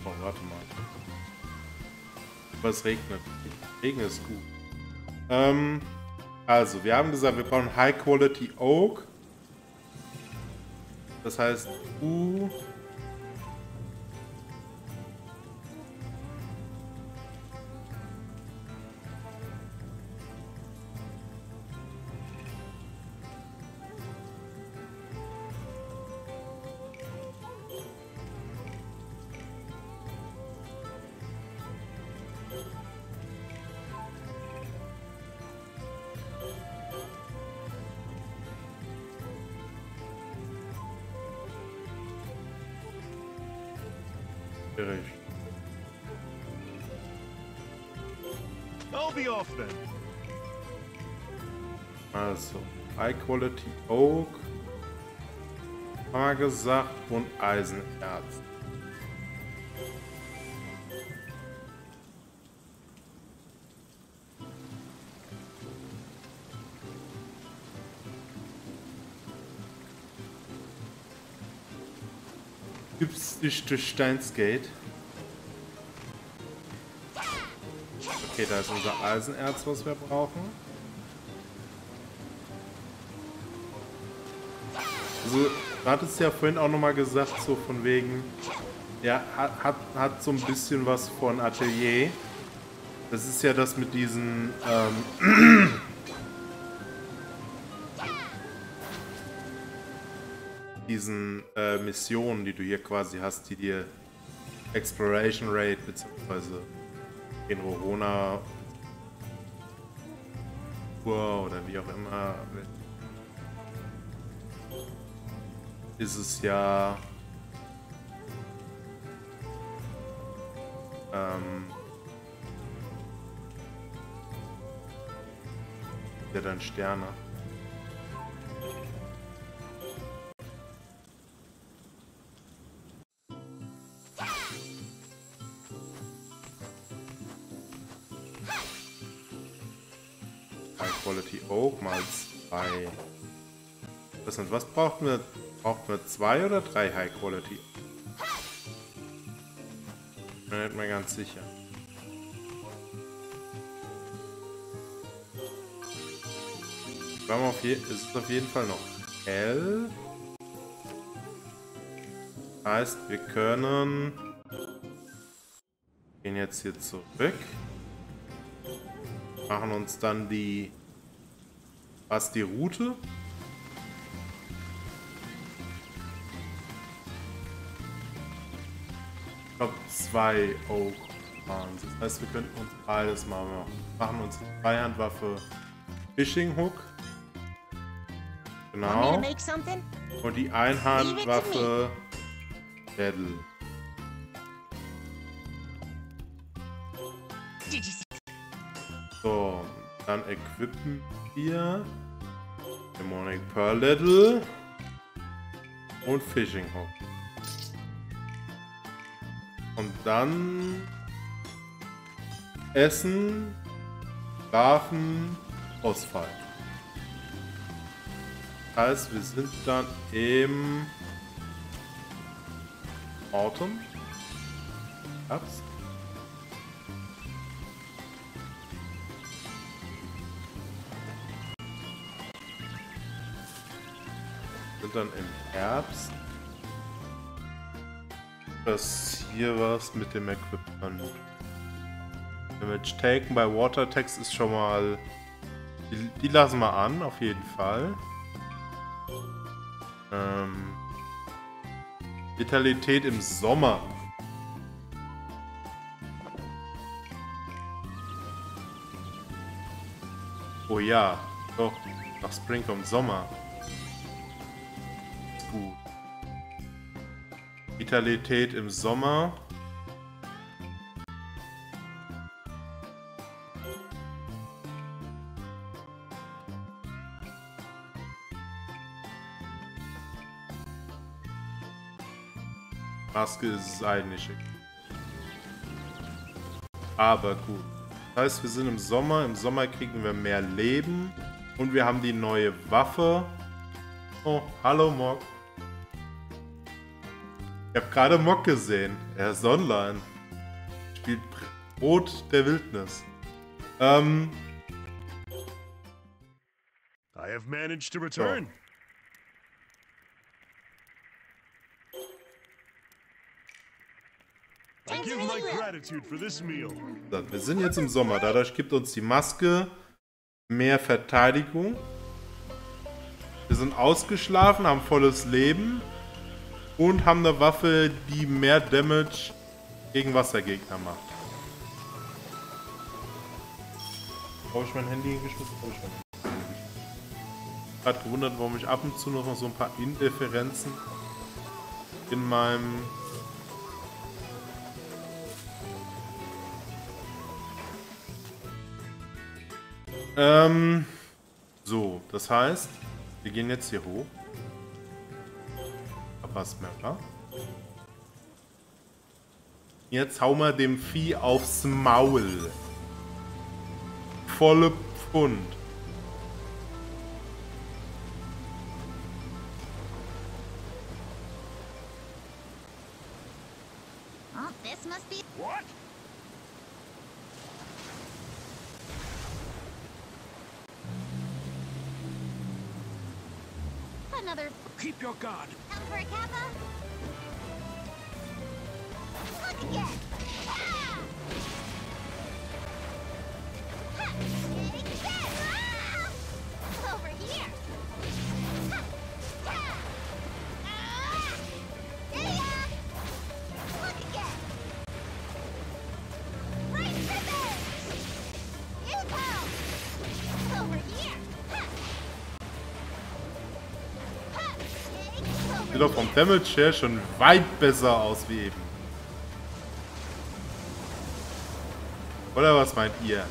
Oh, warte mal. Aber es regnet. Regen ist gut. Ähm, also, wir haben gesagt, wir brauchen High Quality Oak. Das heißt, U. Quality Oak. Gesagt und Eisenerz. Gibt's nicht durch Steinsgate? Okay, da ist unser Eisenerz, was wir brauchen. Also, du hattest ja vorhin auch nochmal gesagt, so von wegen, ja, hat, hat, hat so ein bisschen was von Atelier. Das ist ja das mit diesen, ähm, diesen äh, Missionen, die du hier quasi hast, die dir Exploration Rate beziehungsweise in Rorona oder wie auch immer ist es ja ähm, ja dann Sterne. High Quality Oak mal zwei. Sind, was braucht wir? Braucht wir zwei oder drei High Quality? Ich bin nicht mehr ganz sicher. Auf je es ist auf jeden Fall noch hell. Heißt, wir können gehen jetzt hier zurück. Machen uns dann die was die Route. Glaube zwei Oak Farms. Das heißt, wir könnten uns beides mal machen. Machen uns die Zweihandwaffe Fishing Hook. Genau. Und die Einhandwaffe see? So, dann equippen wir Demonic Pearl Little und Fishing Hook. Und dann Essen, Schlafen, Ausfall. Heißt, wir sind dann im Autumn. Herbst. sind dann im Herbst. Das hier was mit dem Equipment. Damage taken bei Water Attacks ist schon mal. Die, die lassen wir an, auf jeden Fall. Ähm, Vitalität im Sommer. Oh ja, doch. Nach Spring kommt Sommer. Vitalität im Sommer. Maske ist eigentlich. Aber gut. Das heißt, wir sind im Sommer. Im Sommer kriegen wir mehr Leben. Und wir haben die neue Waffe. Oh, hallo Mock. Ich habe gerade Mock gesehen. Er ist online. Spielt Brot der Wildnis. Ähm, I have managed to return. Meal. so, wir sind jetzt im Sommer. Dadurch gibt uns die Maske mehr Verteidigung. Wir sind ausgeschlafen, haben volles Leben. Und haben eine Waffe, die mehr Damage gegen Wassergegner macht. Habe ich mein Handy hingeschmissen? Habe ich mein Handy hingeschmissen. Gerade gewundert, warum ich ab und zu noch so ein paar Indifferenzen in meinem Ähm, so, das heißt, wir gehen jetzt hier hoch. Was mehr, wa? Jetzt hauen wir dem Vieh aufs Maul. Volle Pfund. Your guard. a kappa. Look again. Ah! Sieht doch vom Damage her schon weit besser aus wie eben. Oder was meint ihr?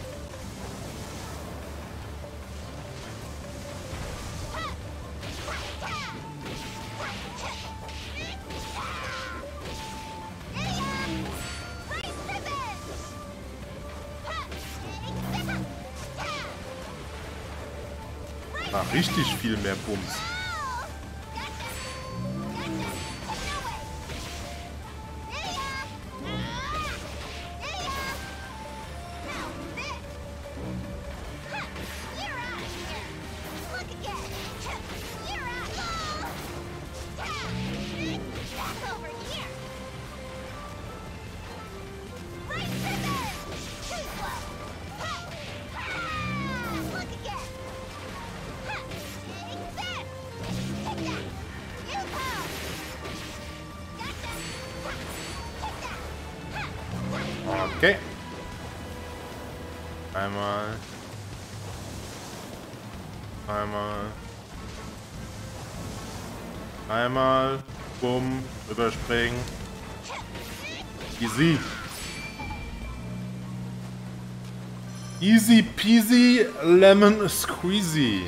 Ah, richtig viel mehr Bums. Squeezy.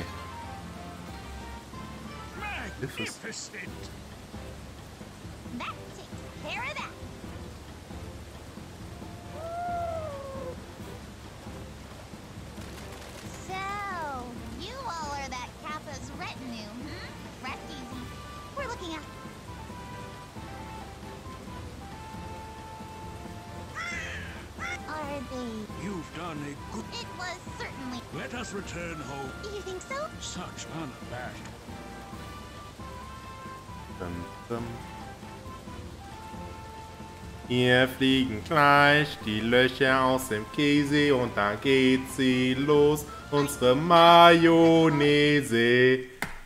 Hier fliegen gleich die Löcher aus dem Käse und dann geht sie los. Unsere Mayonnaise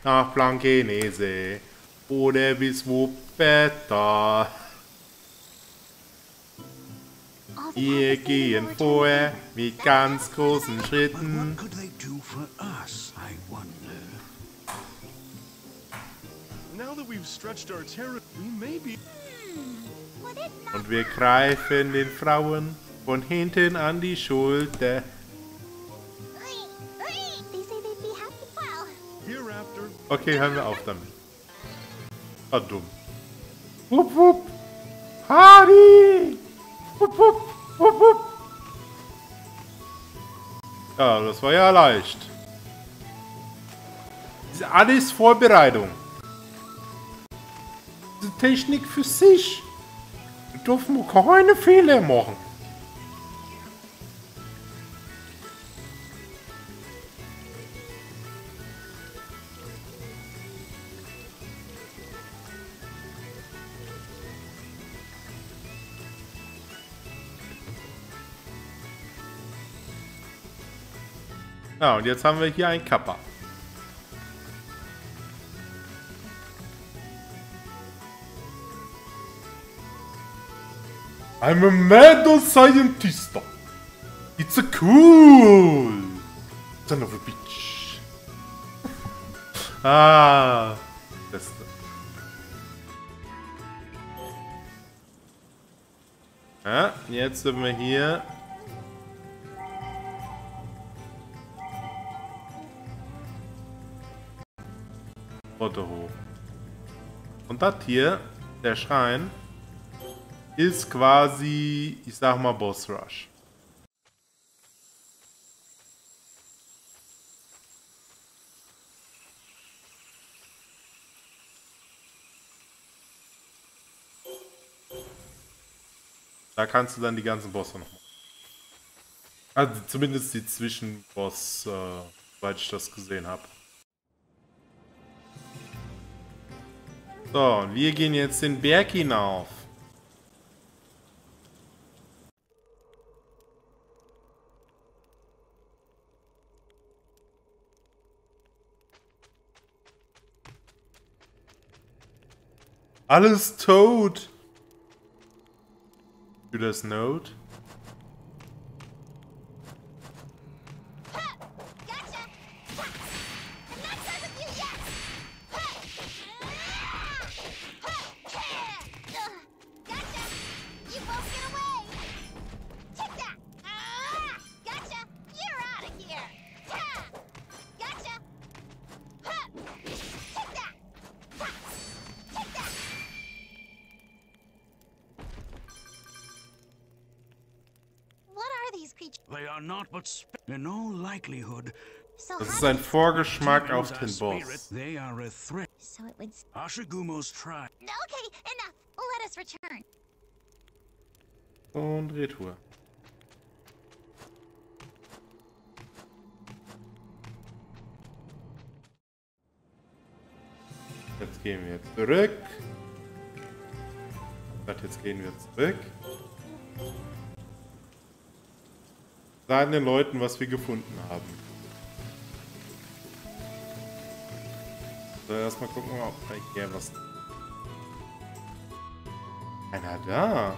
nach Blankenese oder bis Wuppertal. Wir gehen vorher mit ganz großen Schritten. Und wir greifen den Frauen von hinten an die Schulter. Okay, hören wir auf damit. Ah, dumm. Wupp, wupp. Hardy! Wupp, wupp, wupp, wupp. Ja, das war ja leicht. Alles Vorbereitung. Die Technik für sich. Wir dürfen keine Fehler machen. Ja, und jetzt haben wir hier ein Kappa. I'm a mad scientist. It's a cool. Son of a bitch. ah, beste. Ja, jetzt sind wir hier. Otterhof. Und das hier, der Schrein, ist quasi, ich sag mal, Boss Rush. Da kannst du dann die ganzen Bosse noch machen. Also zumindest die Zwischenboss, äh, soweit ich das gesehen habe. So, und wir gehen jetzt den Berg hinauf. Alles tot. Du das Note? Das how ist ein Vorgeschmack auf den Boss. They are a threat. So it would. s- Ashigumo's tribe. Okay, enough. Let us return. Und Retour. Jetzt gehen wir zurück. Jetzt gehen wir zurück. Sagen den Leuten, was wir gefunden haben. So, erstmal gucken, ob bei hier was. Einer da.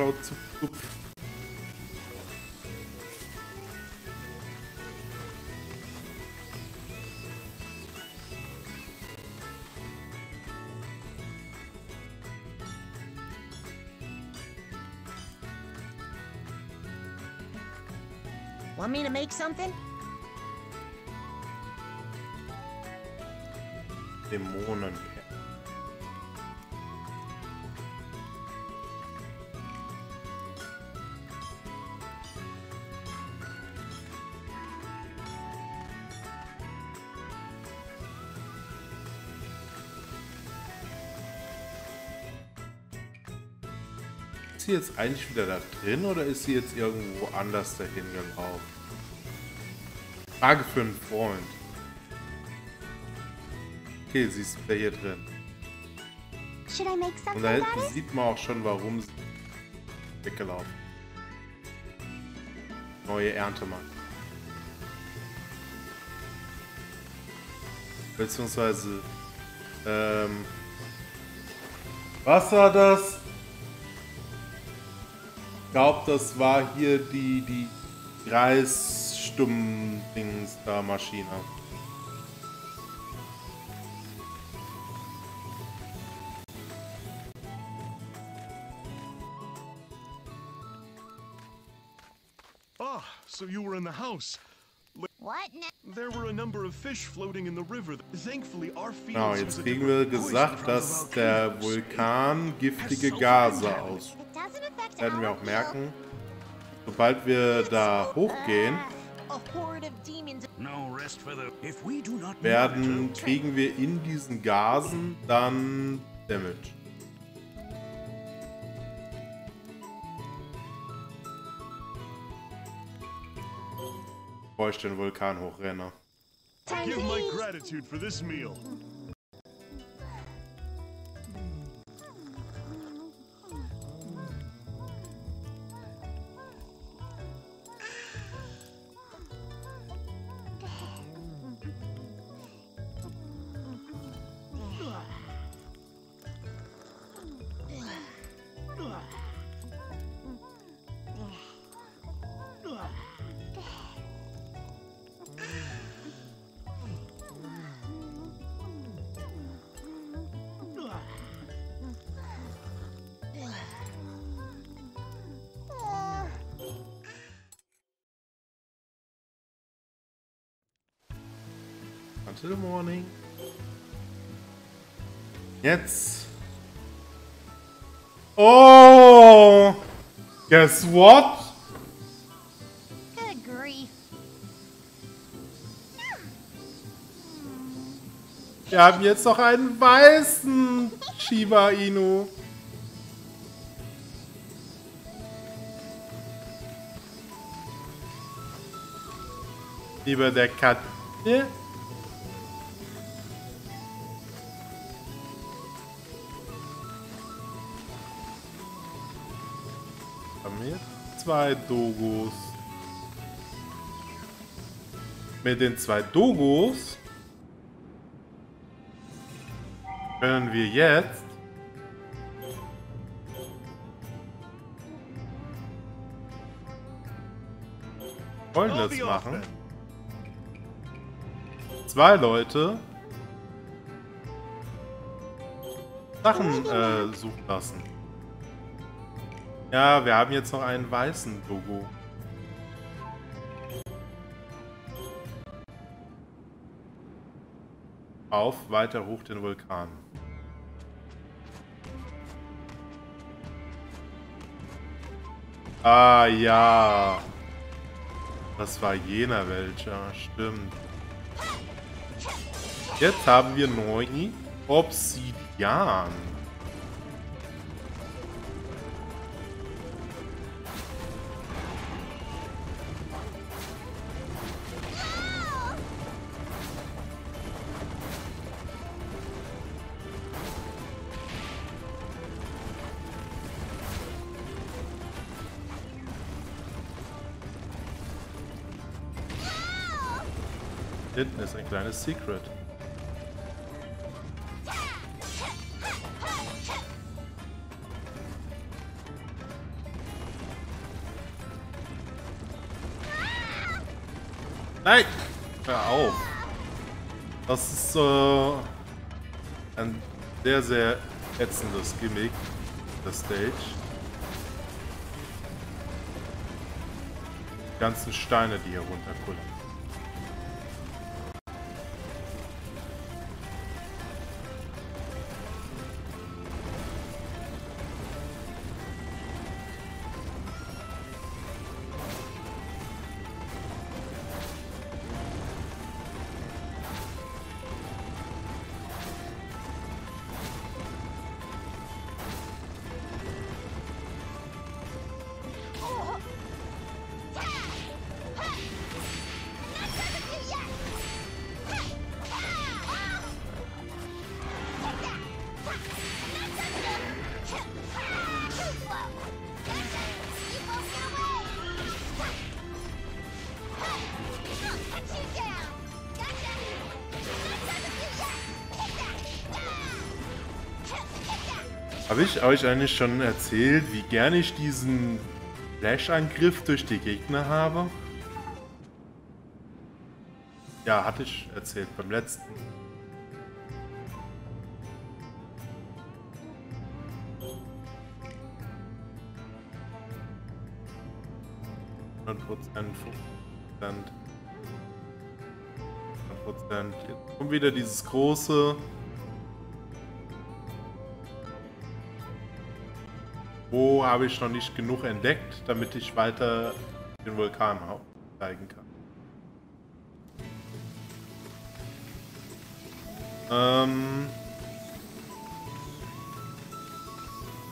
Einmal Unkraut zu zupfen. Want me to make something? Dämonen. Sie jetzt eigentlich wieder da drin oder ist sie jetzt irgendwo anders dahin gelaufen? Frage für einen Freund. Okay, sie ist wieder hier drin. Und da hinten sieht man auch schon, warum sie weggelaufen. Neue Erntemann. Beziehungsweise, ähm, was war das? Ich glaube, das war hier die, die Kreisstummen-Dings da Maschine. Ah, so you were in the house. What now? There were a number of fish floating in the river. Thankfully, our fields Genau, jetzt kriegen wir gesagt, dass der Vulkan giftige Gase aus. Werden wir auch merken. Sobald wir da hochgehen, werden, kriegen wir in diesen Gasen dann Damage. Bevor ich den Vulkan hochrenne. I give my gratitude for this meal. Until morning. Jetzt. Oh! Guess what? Good grief. Wir haben jetzt noch einen weißen Shiba Inu. Lieber der Katze. Zwei Dogos. Mit den zwei Dogos können wir jetzt Folgendes machen. Zwei Leute Sachen äh, suchen lassen. Ja, wir haben jetzt noch einen weißen Logo. Auf, weiter hoch den Vulkan. Ah ja. Das war jener welcher, stimmt. Jetzt haben wir neu Obsidian. Ist ein kleines Secret. Nein! Hör auf! Das ist äh, ein sehr, sehr ätzendes Gimmick, das Stage. Die ganzen Steine, die hier runterkullern. Habe ich euch eigentlich schon erzählt, wie gerne ich diesen Flash-Angriff durch die Gegner habe? Ja, hatte ich erzählt beim letzten. Prozent, Prozent, Prozent. Jetzt kommt wieder dieses große. Habe ich noch nicht genug entdeckt, damit ich weiter den Vulkan steigen kann? Ähm.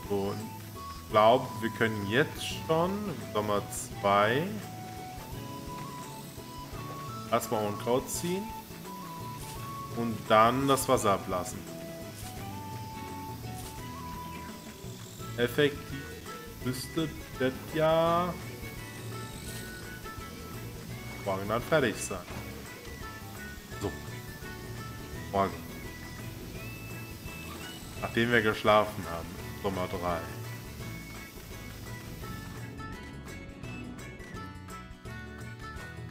So, ich glaube, wir können jetzt schon Sommer 2 erstmal Unkraut ziehen und dann das Wasser ablassen. Effektiv müsste das ja morgen dann fertig sein. So. Morgen. Nachdem wir geschlafen haben. Sommer 3.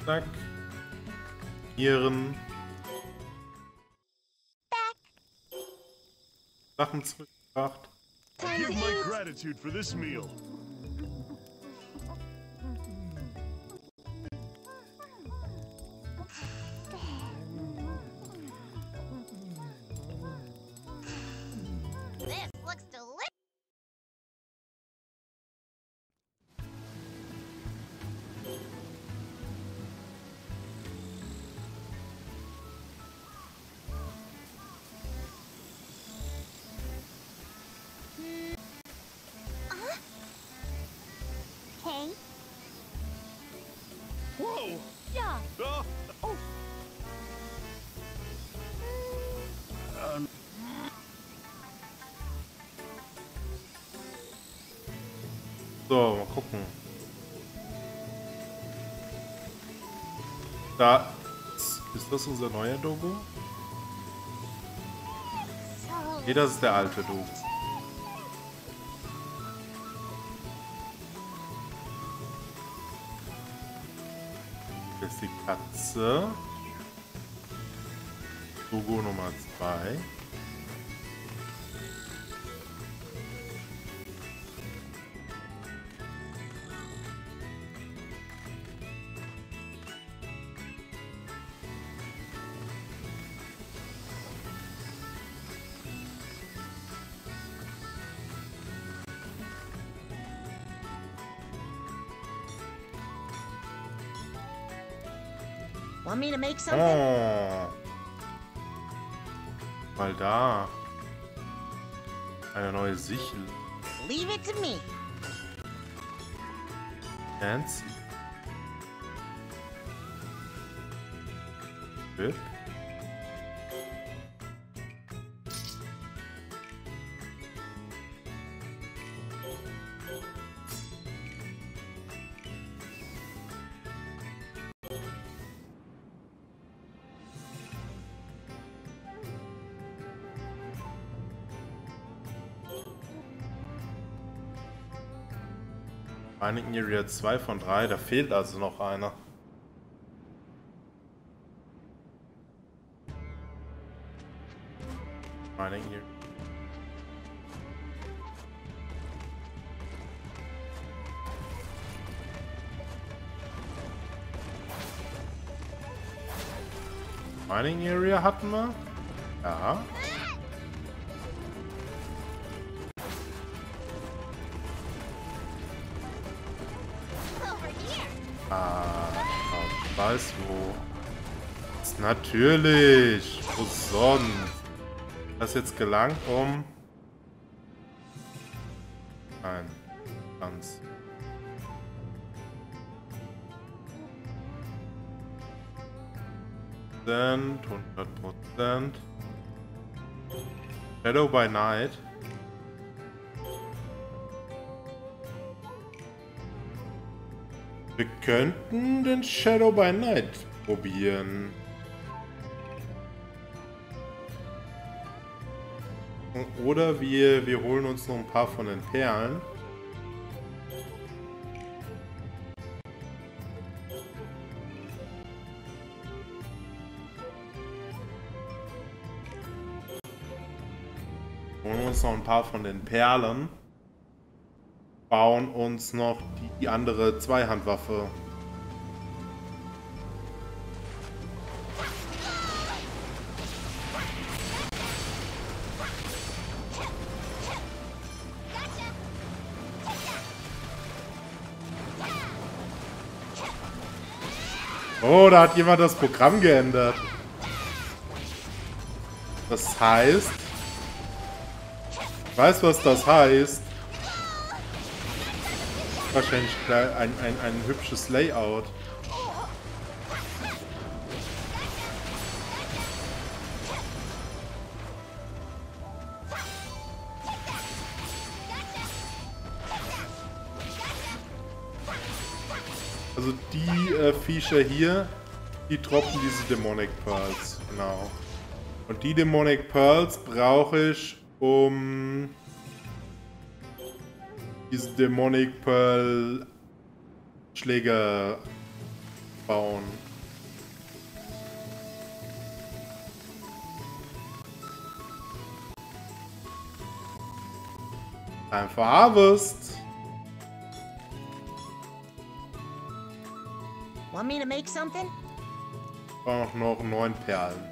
Zack. Ihren Sachen zurückgebracht. Give my gratitude for this meal. Da ist das unser neuer Dogo? Nee, das ist der alte Dogo. Das ist die Katze. Dogo Nummer 2. Oh. Mal da. Eine neue Sichel. Leave it to me. Fancy. Hübsch. Mining Area 2 von 3, da fehlt also noch einer. Mining Area. Mining Area hatten wir. Natürlich. Wo sonst? Das jetzt gelangt um. Nein. Ganz. Prozent, 100 Prozent. Shadow by Night. Wir könnten den Shadow by Night probieren. Oder wir, wir holen uns noch ein paar von den Perlen. Holen uns noch ein paar von den Perlen bauen uns noch die, die andere Zweihandwaffe. Oh, da hat jemand das Programm geändert. Das heißt... Ich weiß, was das heißt wahrscheinlich ein, ein, ein hübsches Layout. Also die äh, Viecher hier, die droppen diese Demonic Pearls, genau. Und die Demonic Pearls brauche ich, um diese Demonic Pearl Schläger bauen. Time for harvest. Want me to make something? Brauche noch neun Perlen.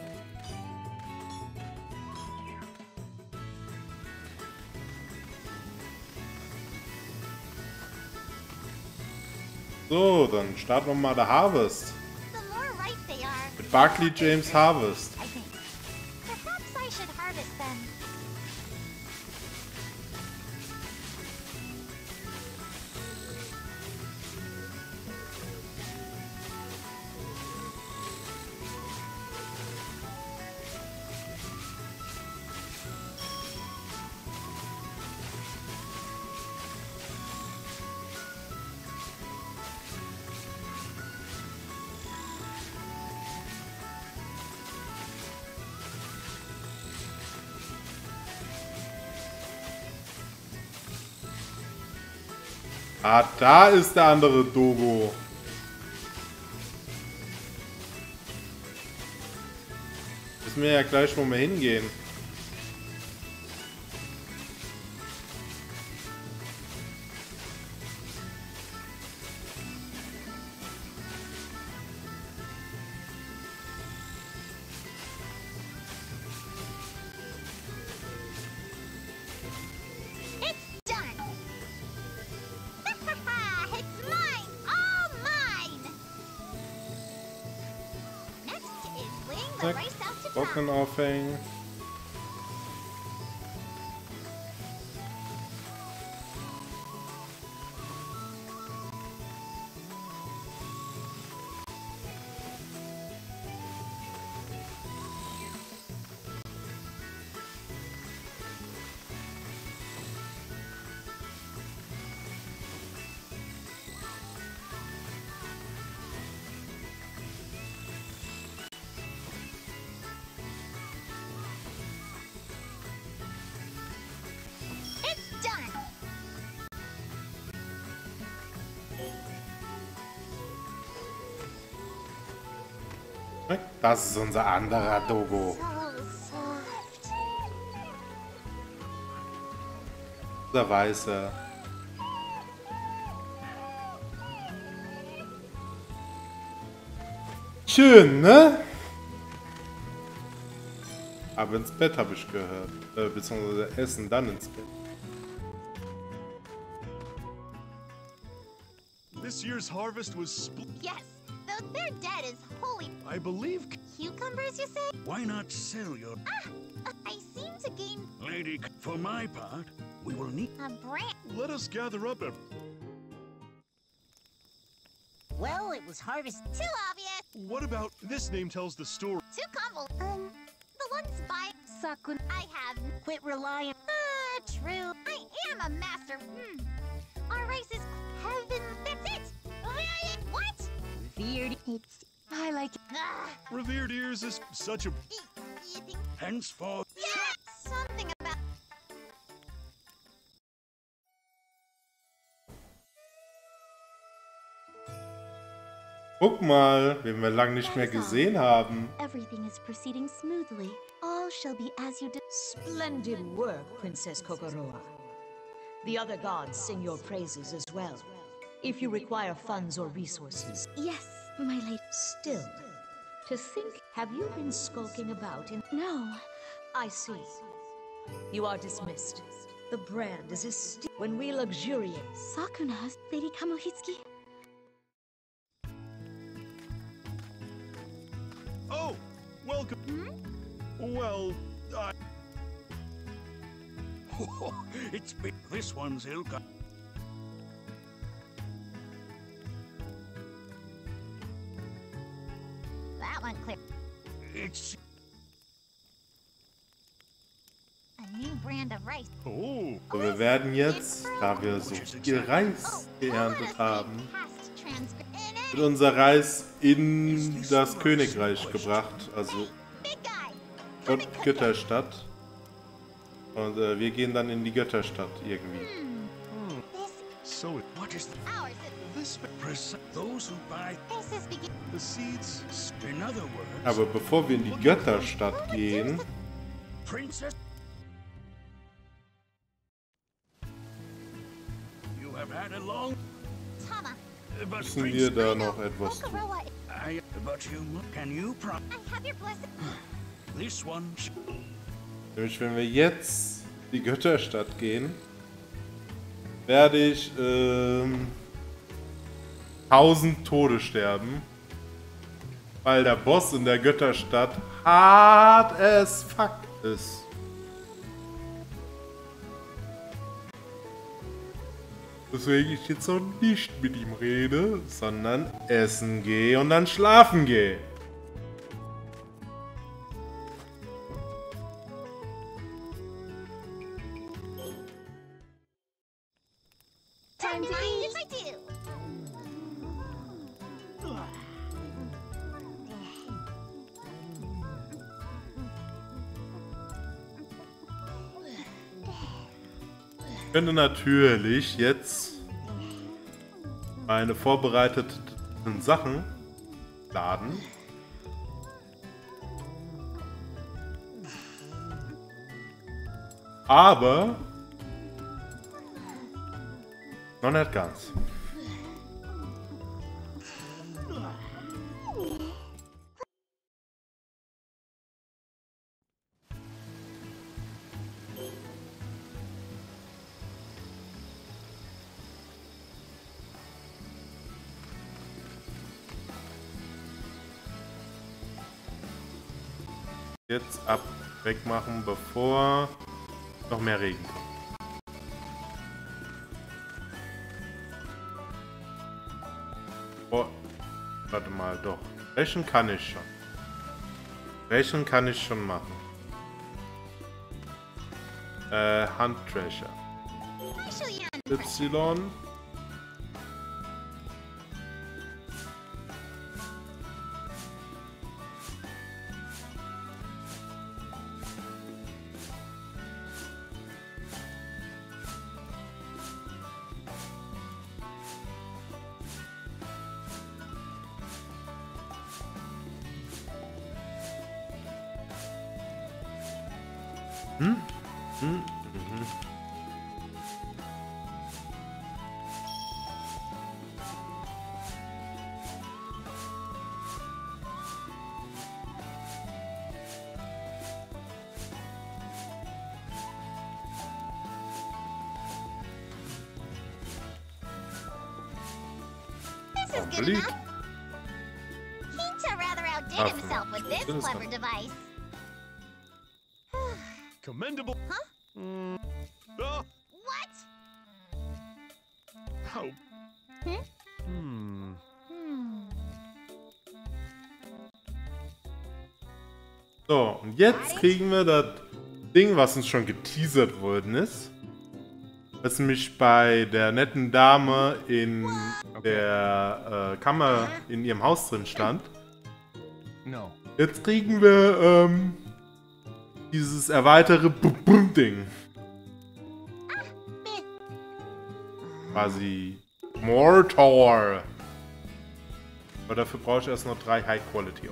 So, dann starten wir mal der Harvest. Mit Barclay James Harvest. Da ist der andere Dogo. Müssen wir ja gleich, wo wir hingehen. Das ist unser anderer Dogo. Der Weiße. Schön, ne? Aber ins Bett habe ich gehört. Äh, beziehungsweise essen, dann ins Bett. This year's harvest was Yes, though they're dead is holy I believe cucumbers, you say? Why not sell your Ah, I seem to gain lady? For my part, we will need. a brand. let us gather up Well, it was harvest. Too obvious, What about this name tells the story? too convoluted. Um, the ones by Sakun. I have. Quit relying. Ah, true. I am a master. Hmm. Our race is heaven. Revered ears is such a y- you think? Henceforth, Yeah, something about. Guck mal, wen wir lang nicht mehr gesehen haben. Everything is proceeding smoothly. All shall be as you did. Splendid work, Princess Kokoroa. The other gods sing your praises as well. If you require funds or resources, Yes, my lady. still, to think, have you been skulking about in. No, I see. You are dismissed. The brand is esteemed when we luxuriate. Sakuna's Lady Kamohitsuki. Oh, welcome. Hmm? Well, I it's big. This one's Ilka. That one clear. It's A new brand of rice. oh, So, wir werden jetzt, da wir so viel Reis geerntet haben, wird unser Reis in das Königreich gebracht, also. Gott Götterstadt. Und äh, wir gehen dann in die Götterstadt irgendwie. This so it, what is the ours. this precise? Those who buy. This is begin. the seeds. In other words, Aber bevor wir in die Götterstadt gehen, Princess. You have had a long. Tama. But müssen wir da noch etwas tun. Nämlich, wenn wir jetzt in die Götterstadt gehen, werde ich ähm, 1000 Tode sterben. Weil der Boss in der Götterstadt hart as fuck ist. Deswegen ich jetzt noch nicht mit ihm rede, sondern essen gehe und dann schlafen gehe. Könnte natürlich jetzt meine vorbereiteten Sachen laden. Aber noch nicht ganz. Jetzt ab wegmachen, bevor noch mehr Regen kommt. Oh, warte mal, doch. Welchen kann ich schon? Welchen kann ich schon machen? Äh, you on Y. jetzt kriegen wir das Ding, was uns schon geteasert worden ist. Was nämlich bei der netten Dame in der äh, Kammer in ihrem Haus drin stand. Jetzt kriegen wir ähm, dieses erweitere Bum-Bum-Ding. Quasi Mortar. Aber dafür brauche ich erst noch drei High-Quality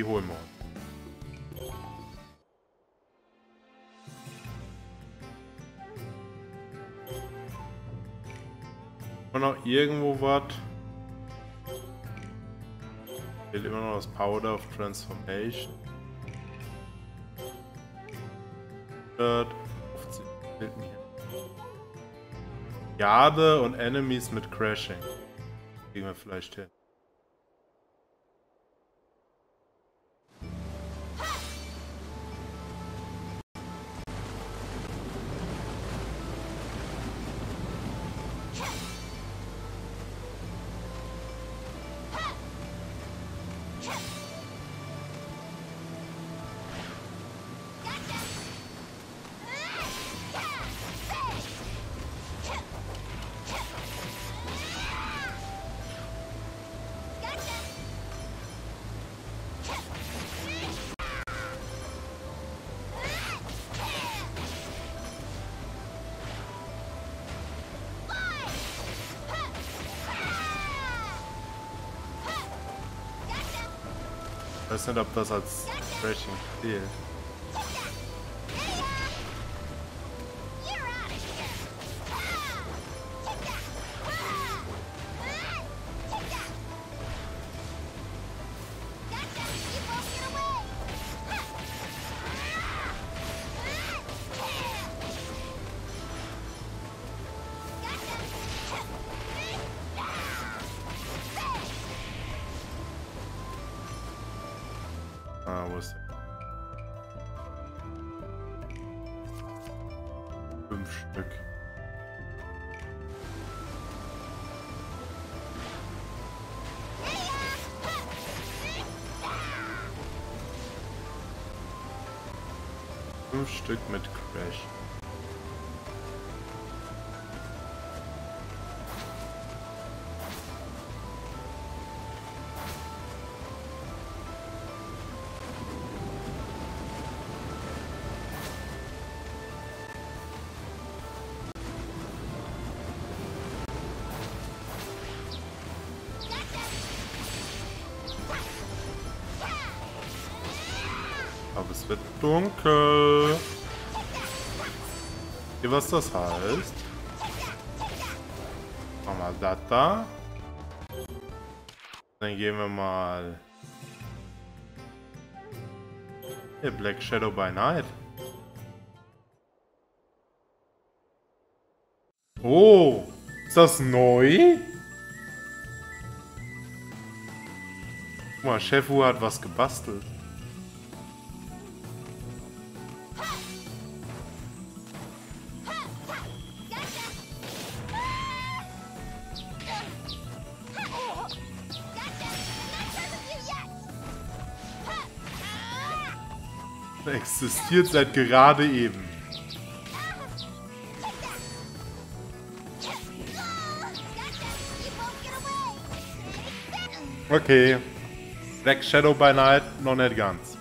Die holen wir uns. Und noch irgendwo was. Fehlt immer noch das Powder of Transformation. 150 fehlt mir. Garde und Enemies mit Crashing. Kriegen wir vielleicht hin. Ich weiß nicht, ob das als dunkel. Okay, was das heißt. Machen wir das da. Dann gehen wir mal. Hier, Black Shadow by Night. Oh, ist das neu? Guck mal, Chefu hat was gebastelt. Existiert seit gerade eben. Okay. Black Shadow by Night noch nicht ganz.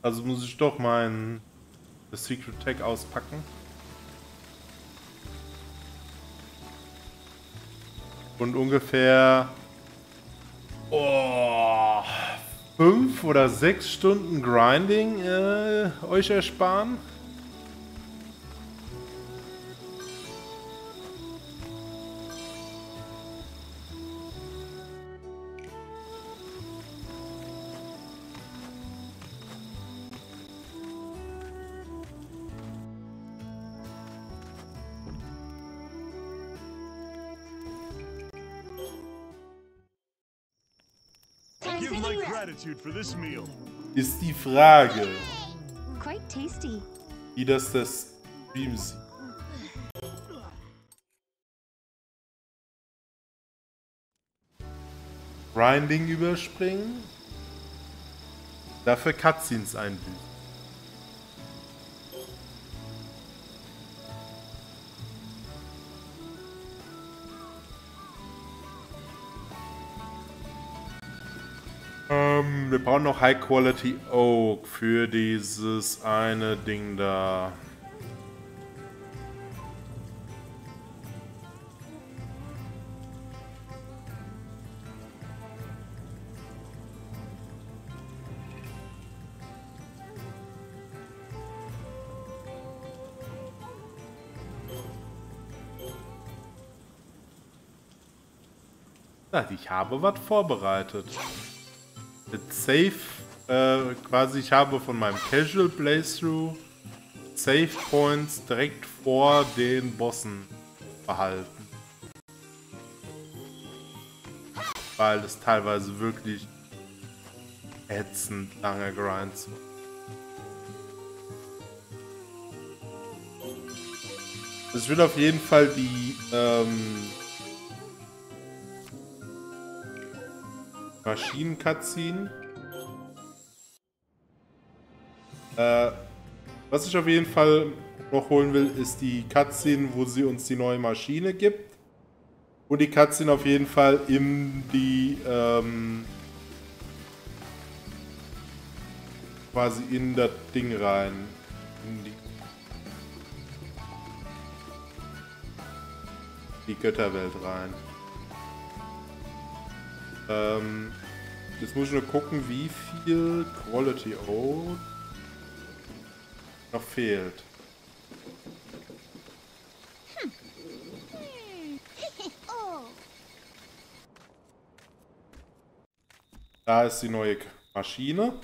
Also muss ich doch meinen Secret Tag auspacken. Und ungefähr oh, fünf oder sechs Stunden Grinding äh, euch ersparen. Ist die Frage, Quite tasty. wie das das Stream sieht. Grinding überspringen. Dafür Cutscenes einbüßen. Wir brauchen noch High Quality Oak für dieses eine Ding da. Ich habe was vorbereitet. Safe, äh, quasi ich habe von meinem Casual Playthrough Save Points direkt vor den Bossen behalten. Weil es teilweise wirklich ätzend lange Grinds waren. Ich will auf jeden Fall die ähm, Maschinen-Cutscene. Äh, was ich auf jeden Fall noch holen will, ist die Cutscene, wo sie uns die neue Maschine gibt. Und die Cutscene auf jeden Fall in die, ähm, quasi in das Ding rein. In die, die Götterwelt rein. Ähm, jetzt muss ich nur gucken, wie viel Quality Oat noch fehlt. Da ist die neue Maschine.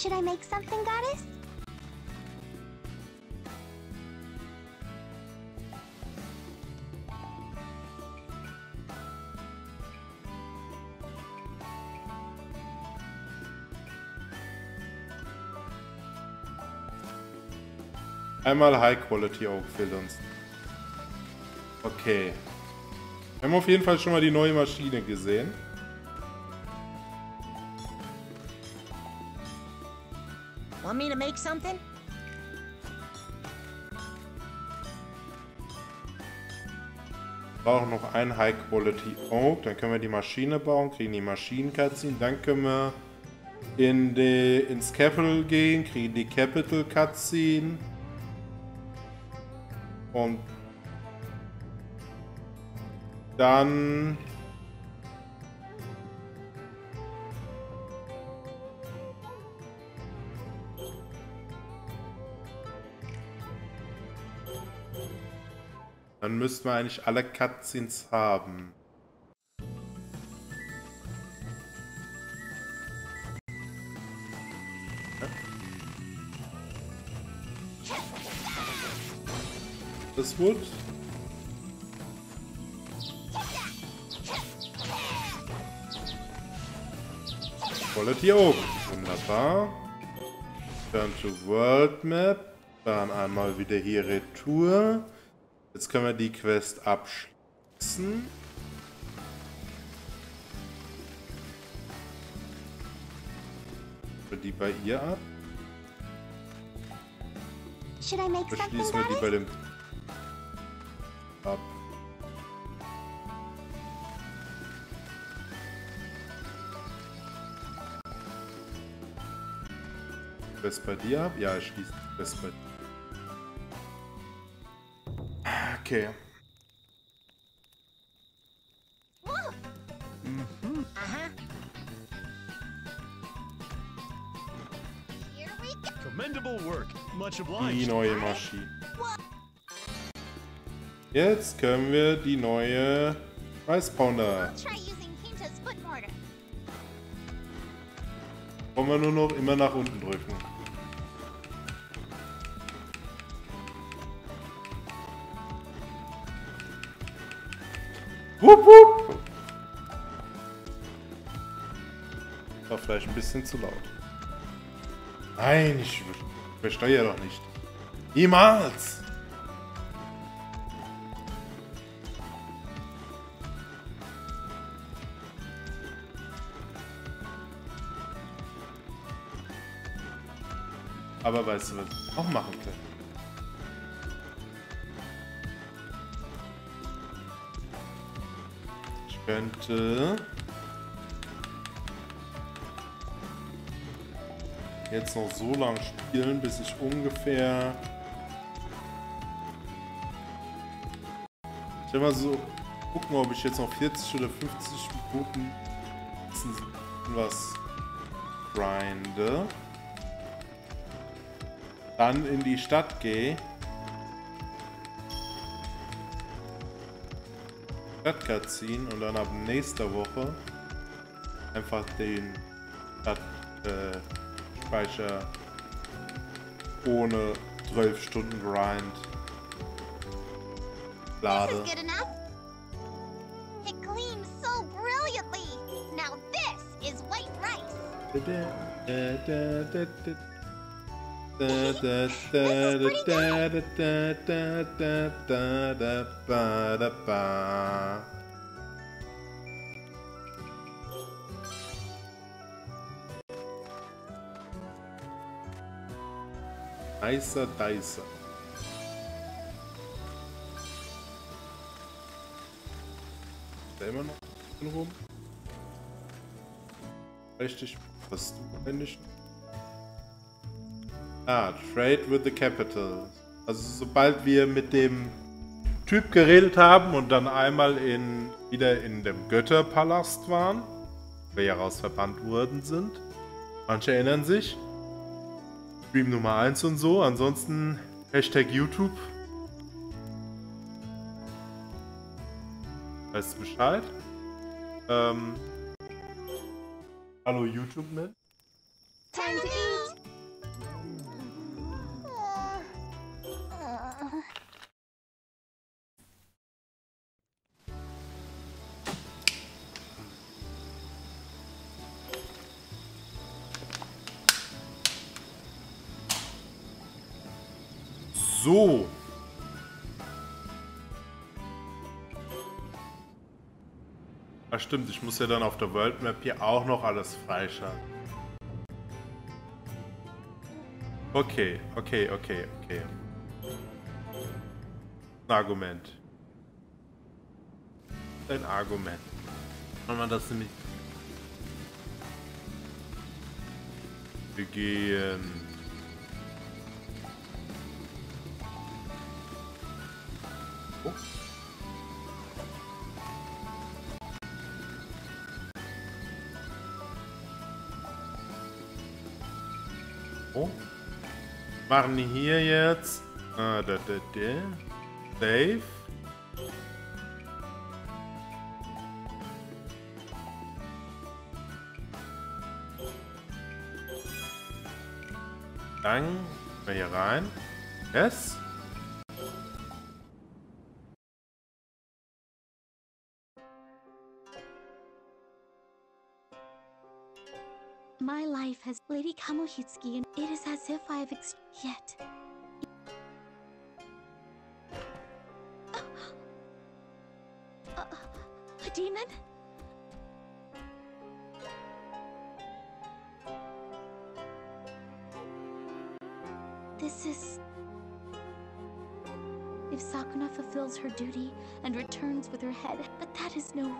Should I make something, goddess? Einmal High Quality Oak fehlt uns. Okay. Wir haben auf jeden Fall schon mal die neue Maschine gesehen. Make something? brauchen noch ein High Quality Oak. Dann können wir die Maschine bauen, kriegen die Maschinen-Cutscene. Dann können wir in die, ins Capital gehen, kriegen die Capital Cutscene. Und dann Dann müssten wir eigentlich alle Cutscenes haben. Das Wood. Quality Oak. Wunderbar. Turn to World Map. Dann einmal wieder hier Retour. Jetzt können wir die Quest abschließen. Wir die bei ihr ab. Should I make something, Beschließen wir die bei dem ab. Quest bei dir ab? Ja, ich schließe die Quest bei dir. Okay. Much Die obliged. neue Maschine. Jetzt können wir die neue Rice Pounder. Try using Quinta's foot mortar. Wollen wir nur noch immer nach unten drücken. Wupp, wupp. War vielleicht ein bisschen zu laut. Nein, ich übersteuere doch nicht. Niemals! Aber weißt du, was ich auch machen kann? Könnte. Jetzt noch so lang spielen, bis ich ungefähr. Ich will mal so gucken, ob ich jetzt noch 40 oder 50 Minuten was grinde. Dann in die Stadt gehe. Stadtcut ziehen und dann ab nächster Woche einfach den Stadtspeicher äh, ohne 12 Stunden Grind lade. is good enough. It gleams so brilliantly. Now this Dicer. Ist da immer noch rum? Richtig, was du eigentlich. Ah, Trade with the Capital. Also sobald wir mit dem Typ geredet haben und dann einmal in, wieder in dem Götterpalast waren, wir ja raus verbannt worden sind. Manche erinnern sich. Stream Nummer 1 und so. Ansonsten Hashtag YouTube. Weißt du Bescheid? Ähm, hallo YouTube mit. Time. Stimmt, ich muss ja dann auf der World Map hier auch noch alles freischalten. Okay, okay, okay, okay. Ein Argument. Dein Argument. Wenn man das nämlich. Wir gehen. Machen hier jetzt. Ah, da, da, da. Save. Dann wir hier rein. Yes. Lady Kamohitsuki, and it is as if I have ex- yet. Uh, a demon? This is. If Sakuna fulfills her duty and returns with her head, but that is no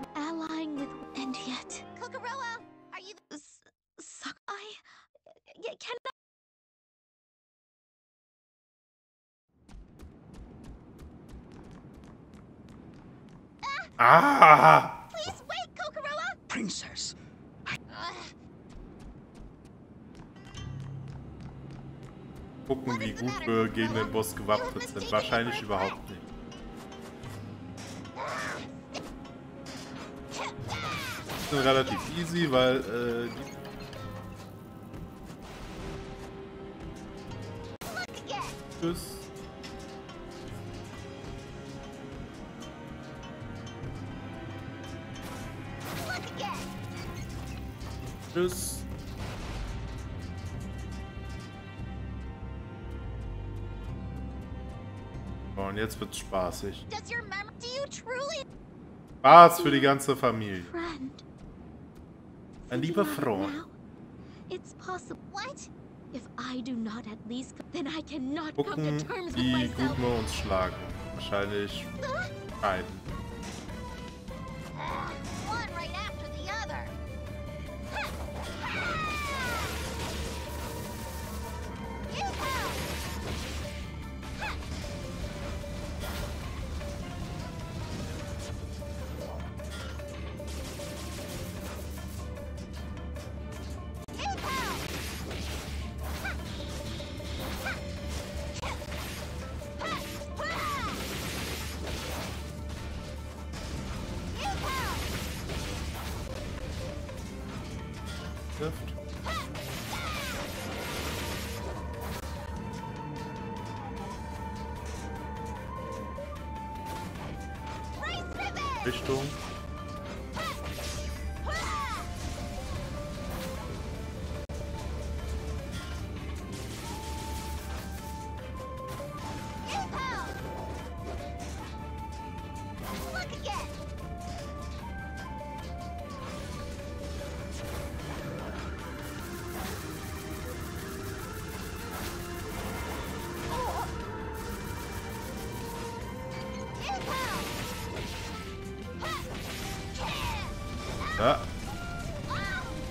Ah! Please wait, Kokoroa! Princess, Gucken, wie gut wir gegen den Boss gewappnet sind. Wahrscheinlich überhaupt nicht. Die sind relativ easy, weil äh, die! Tschüss. Tschüss. So, und jetzt wird's spaßig. Spaß für die ganze Familie. Ein lieber Freund. now, It's possible. What? If I do not at least, co- then I cannot come Gucken, to terms with wie gut wir uns schlagen. Wahrscheinlich beiden.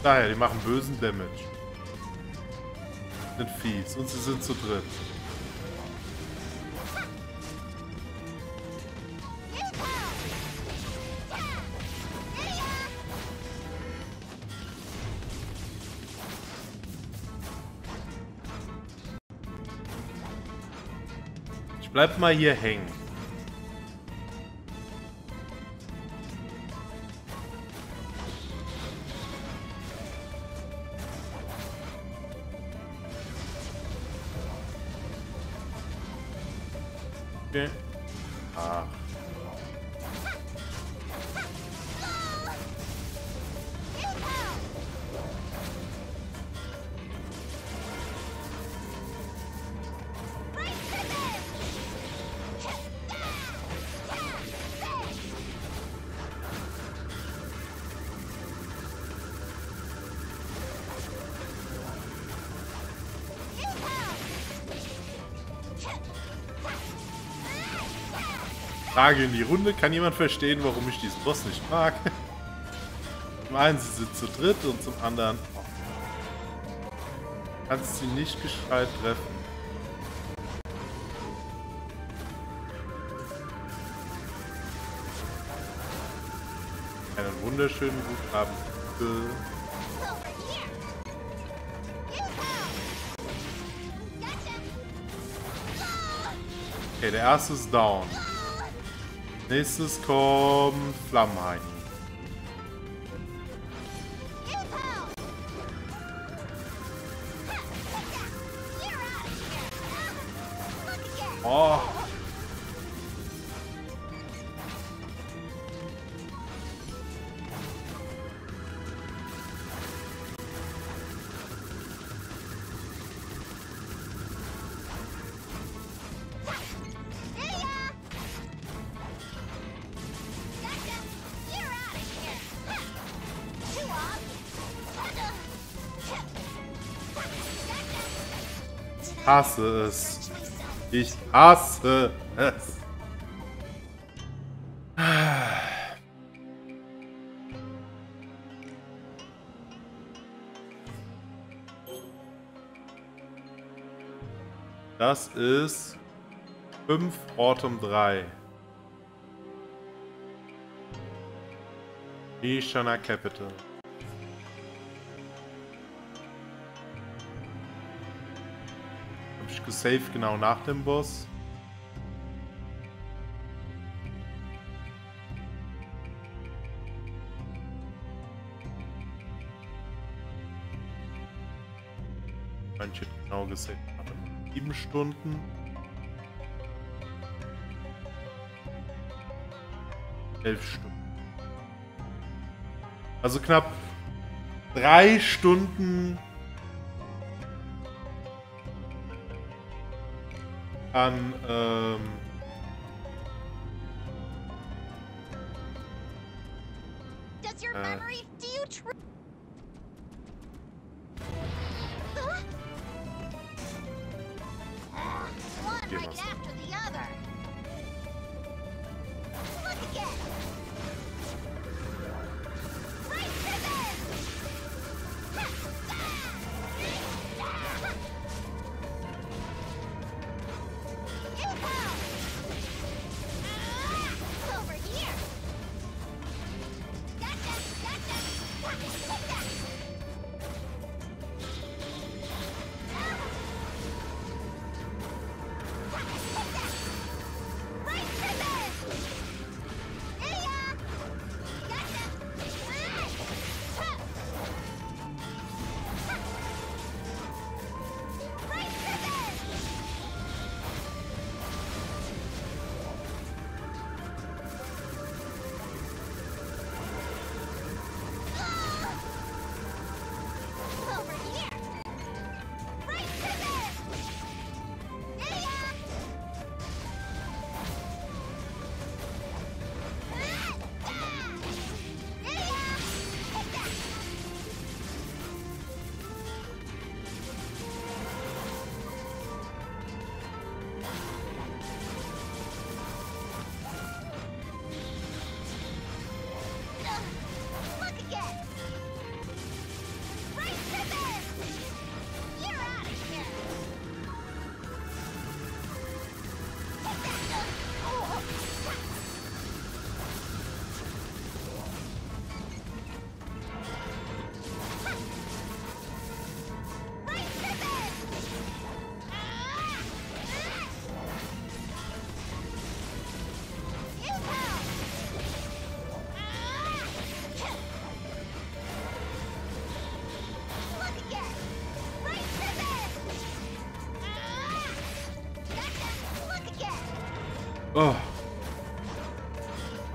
Daher, die machen bösen Damage. Sind fies und sie sind zu dritt. Ich bleib mal hier hängen. Frage in die Runde. Kann jemand verstehen, warum ich diesen Boss nicht mag? Zum einen, sie sind zu dritt und zum anderen... Oh. Kannst sie nicht gescheit treffen. Einen wunderschönen guten Abend. Okay, der erste ist down. Nächstes kommt Flammenhain. Hasse es. Ich hasse es. Das ist 5 Autumn 3. Nishana Capital. Gesaved genau nach dem Boss. Manche genau gesaved nach 7 Stunden. 11 Stunden. Also knapp 3 Stunden an ähm,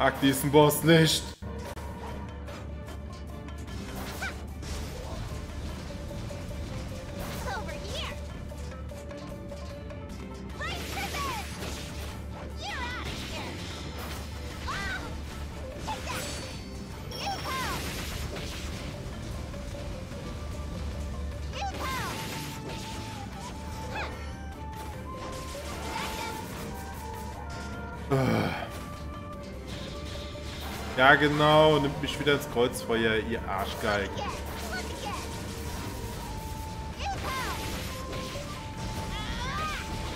Mag diesen Boss nicht. Genau. Nimmt mich wieder ins Kreuzfeuer, ihr Arschgeigen.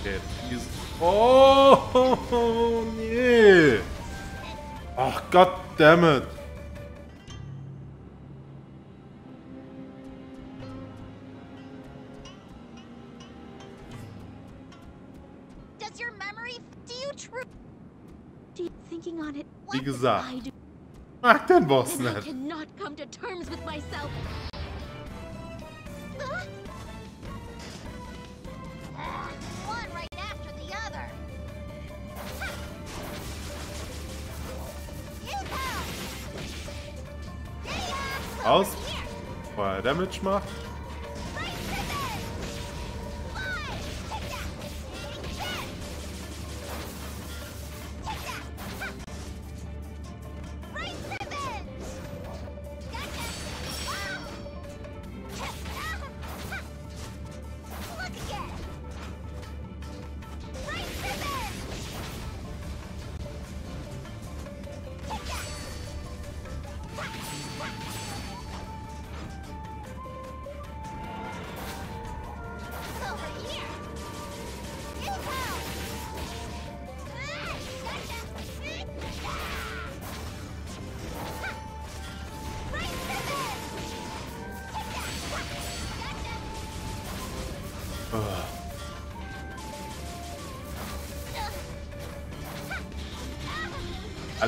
Okay, Oh, nee. Ach, Gott goddammit. Wie gesagt. Hakikaten basner. I cannot come to terms with myself. Uh, uh, damage macht.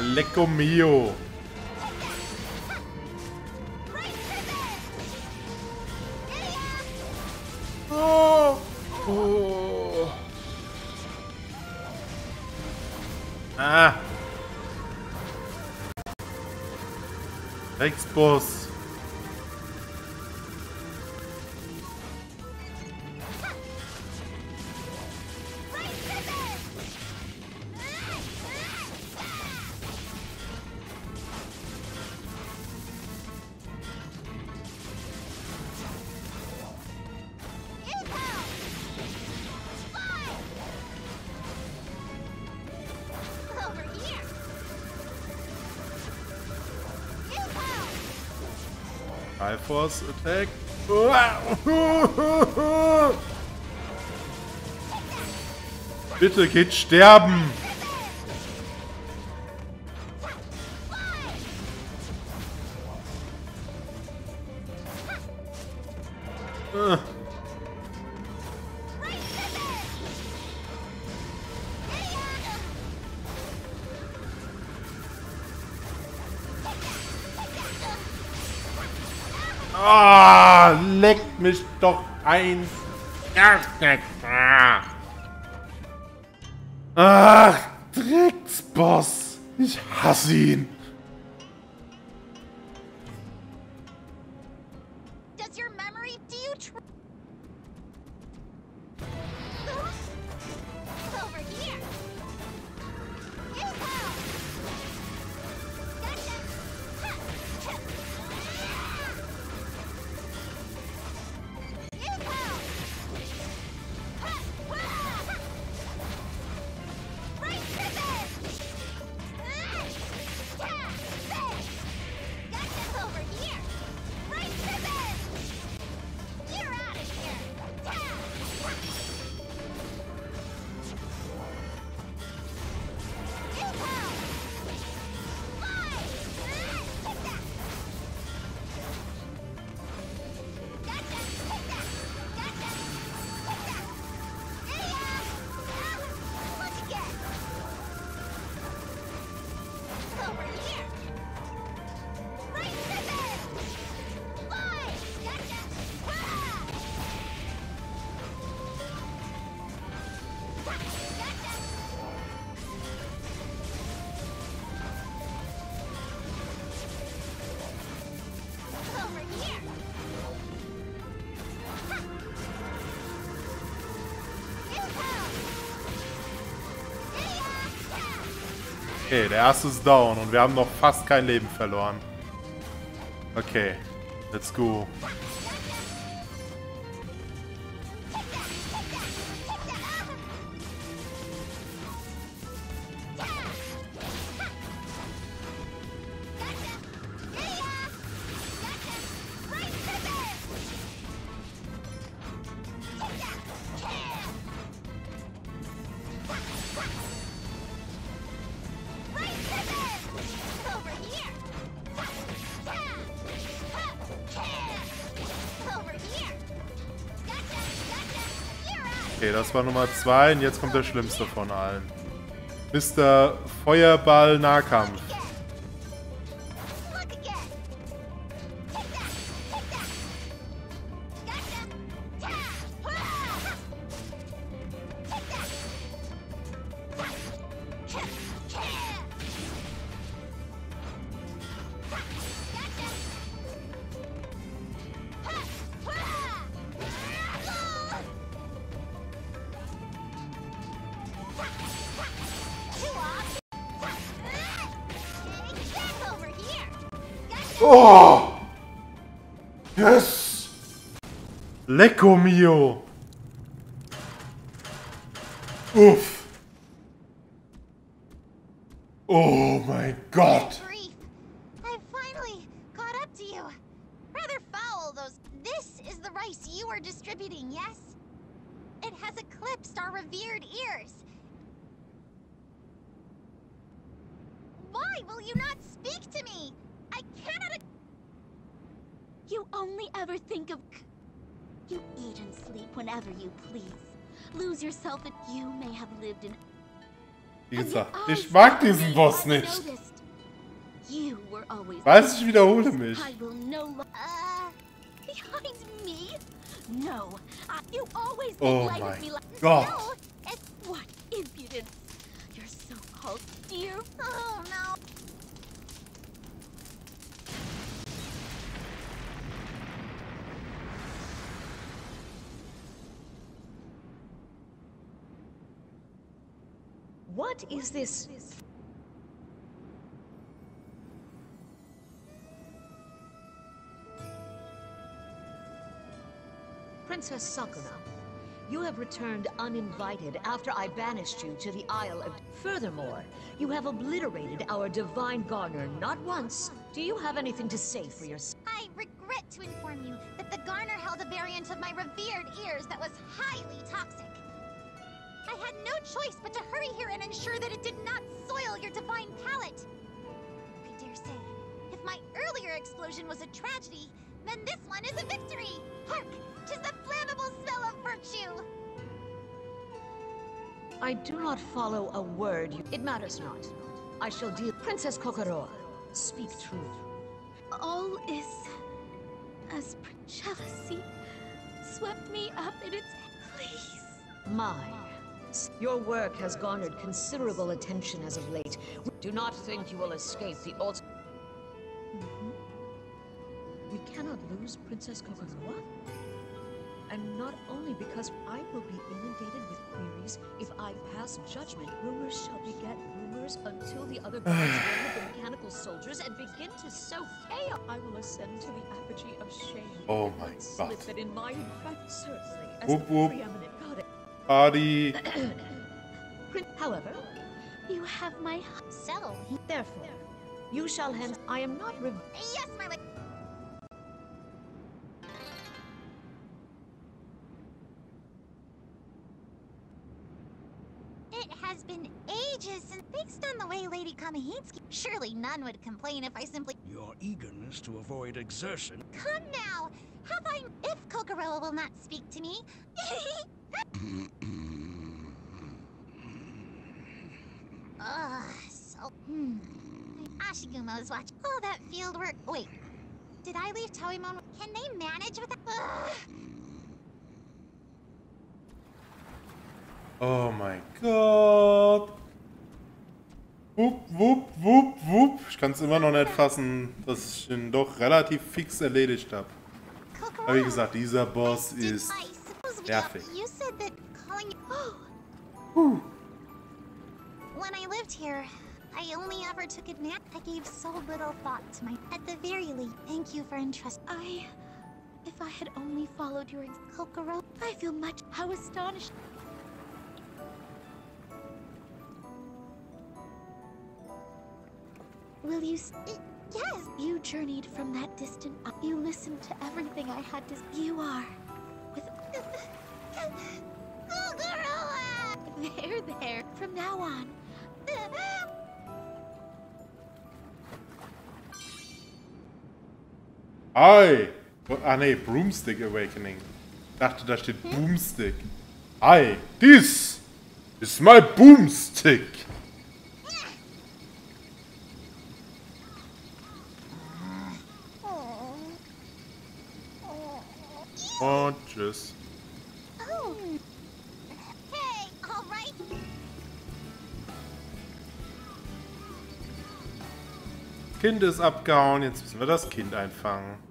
Aleco mío. Oh. Oh. Ah. Thanks, boss. Force Attack. Bitte, geht sterben! 1 Okay, der erste ist down und wir haben noch fast kein Leben verloren. Okay, let's go. Das war Nummer 2 und jetzt kommt der schlimmste von allen. Mr. Feuerball Nahkampf. Oh! Yes! Lecco mio! Uff! Mag diesen Boss nicht. Weiß, ich wiederhole mich. After I banished you to the Isle of... Furthermore, you have obliterated our Divine Garner not once. Do you have anything to say for yourself? I regret to inform you that the Garner held a variant of my revered ears that was highly toxic. I had no choice but to hurry here and ensure that it did not soil your divine palate. I dare say, if my earlier explosion was a tragedy, then this one is a victory. Hark! Tis the flammable smell of virtue. I do not follow a word you... It matters not. I shall deal... Princess Kokoroa, speak truth. All is as jealousy swept me up in its. Please. My. Your work has garnered considerable attention as of late. Do not think you will escape the ult. Mm-hmm. We cannot lose Princess Kokoroa? And not only because I will be inundated with queries if I pass judgment, rumors shall beget rumors until the other gods learn of the mechanical soldiers and begin to sow chaos. I will ascend to the apogee of shame. Oh my Slip God. that in my infect certainly as Whoop, the whoop. preeminent god. Party. Prin- However, You have my. So, therefore, you shall hence. I am not rev- yes, my lady. Been ages since, based on the way Lady Kamihitsky, surely none would complain if I simply. Your eagerness to avoid exertion. Come now! Have I. If Kokoroa will not speak to me. Ugh, so. Hmm. Ashigumo is watching. Oh, that field work. Wait. Did I leave Toemon? Can they manage with that? Ugh. Oh mein Gott. Wupp, wupp, wupp, wupp. Ich kann es immer noch nicht fassen, dass ich ihn doch relativ fix erledigt habe. Aber wie gesagt, dieser Boss ist nervig. You. When I lived here, I only ever took advantage. I gave so little thought to my. At the very least, thank you for entrusting. I. If I had only followed your. Kokoro. I feel much. How astonished. Will you. s- Yes. You journeyed from that distant. You listened to everything I had to. You are. With. Kokoro. There, there. From now on. Hi! Ah ne, Broomstick Awakening. Ich dachte, da steht Boomstick. Hi, this is my boomstick. Und tschüss. Oh. Hey, all right. Kind ist abgehauen, jetzt müssen wir das Kind einfangen.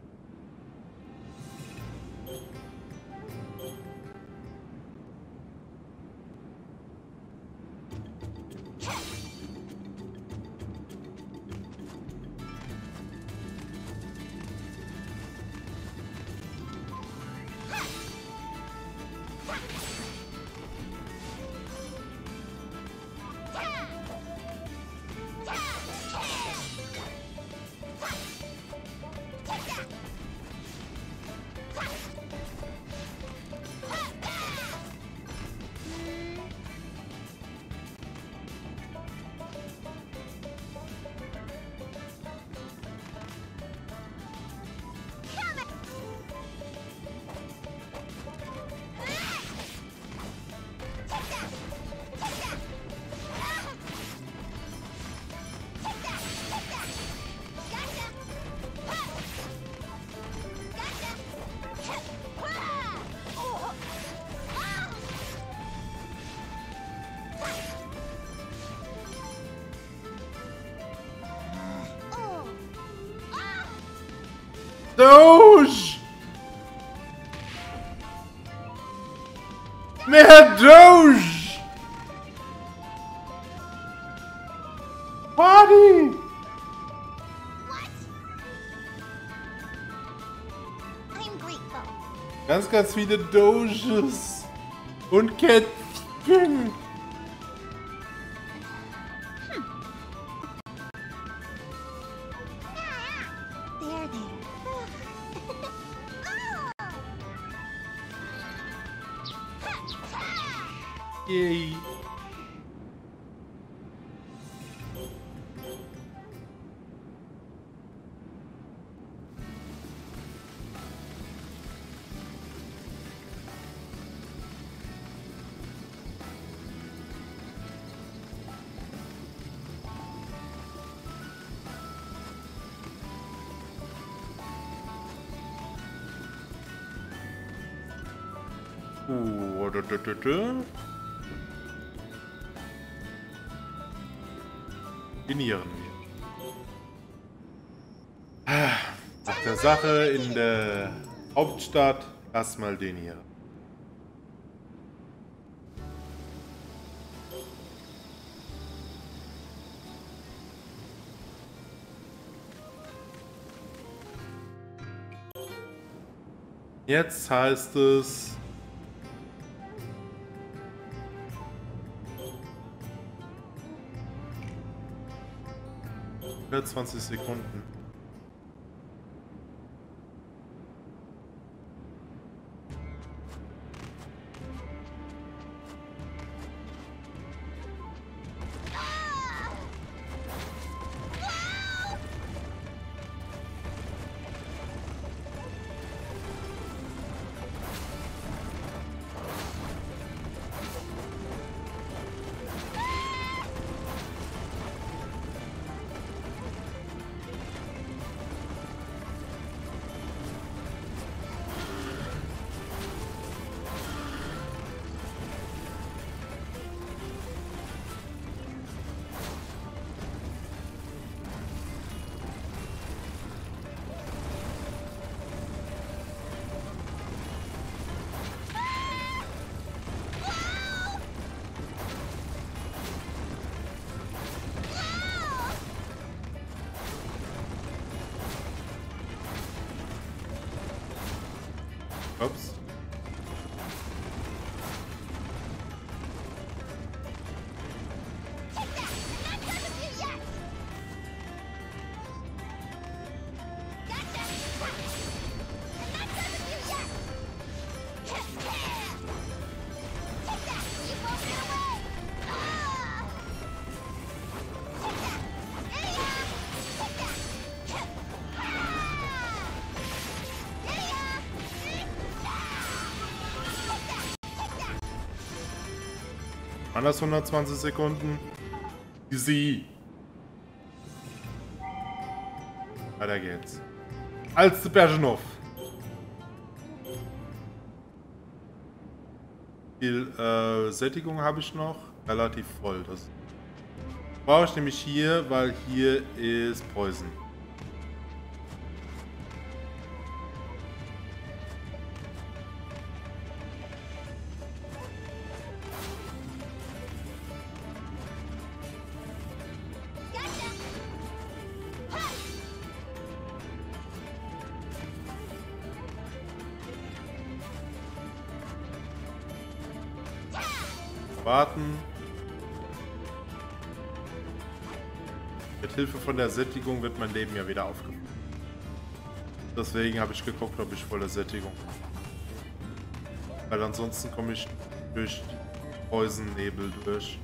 Ganz, viele Doges. Und Kätzchen. Denieren wir. Ah, Nach der Sache in der Hauptstadt erstmal denieren. Jetzt heißt es 120 Sekunden. Anders 120 Sekunden. Easy. Weiter geht's. Als Bergenov. Viel äh, Sättigung habe ich noch. Relativ voll. Das brauche ich nämlich hier, weil hier ist Poison. Von der Sättigung wird mein Leben ja wieder aufgefüllt. Deswegen habe ich geguckt, ob ich volle Sättigung habe. Weil ansonsten komme ich durch Poison-Nebel durch.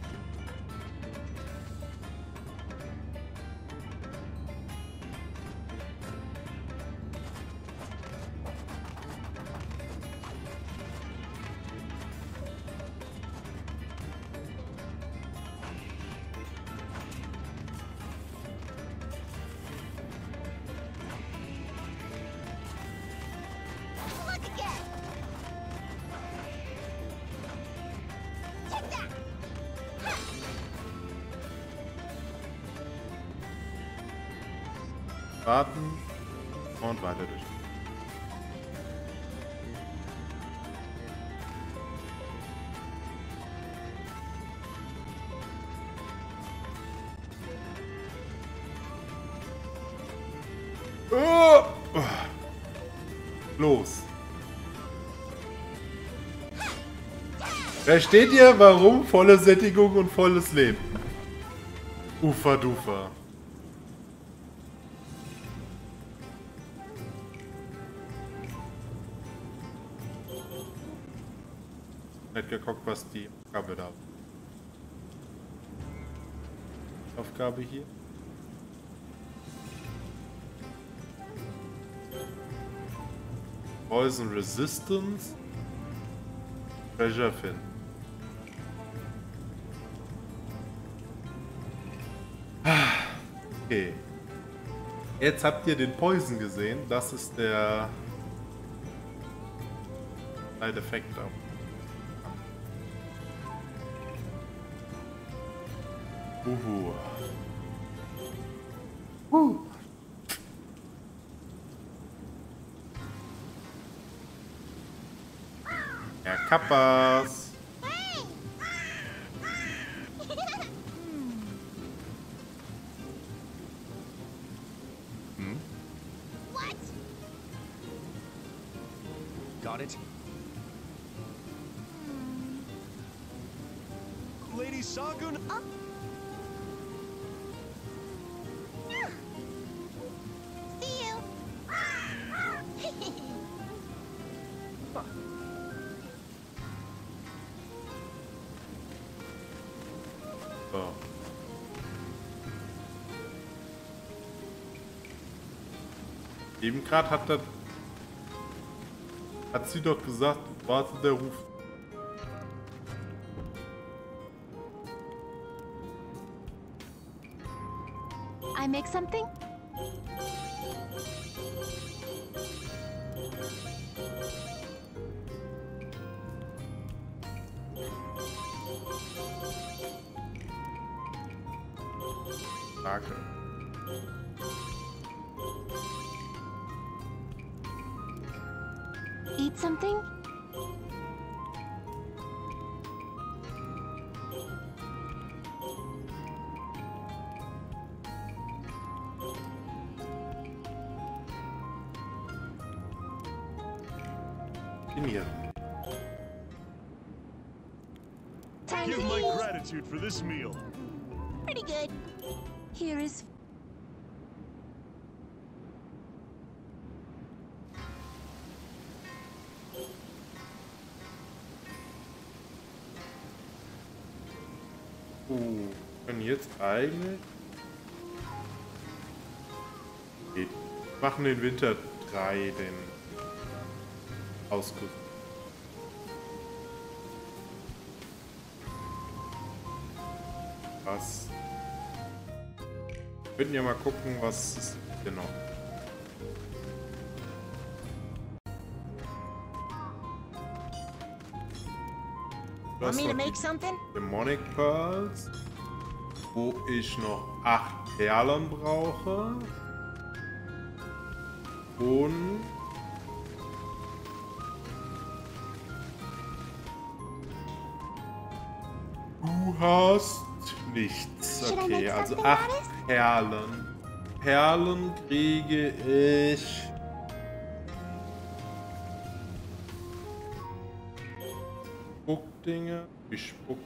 Versteht ihr, warum volle Sättigung und volles Leben? Ufer dufer. Nicht geguckt, was die Aufgabe da Aufgabe hier. Poison Resistance. Treasure finden. Okay. Jetzt habt ihr den Poison gesehen. Das ist der Side Effekt. auch. Uhu. Uh. Ja, Kappas. Eben gerade hat er. Hat sie doch gesagt, warte, der ruft. I make something? Here is Uh, können jetzt eigentlich. Okay. Machen den Winter 3 den Ausguss. Was? Wir könnten ja mal gucken, was ist denn noch. Du Want me to make something? Demonic Pearls, wo ich noch 8 Perlen brauche. Und du hast nichts. Okay, also something 8 out of Perlen. Perlen kriege ich. Spuckdinge. Ich spuck.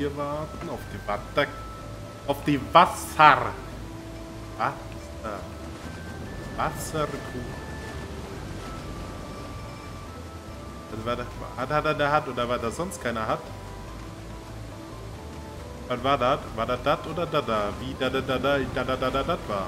Hier warten, auf die Wasser. Auf die Wasser. Wasser. Wasserkuh. Also war das, hat, hat er da hat oder war da sonst keiner hat? Was war das? War das das oder da da? Wie da da da da da da da da das war?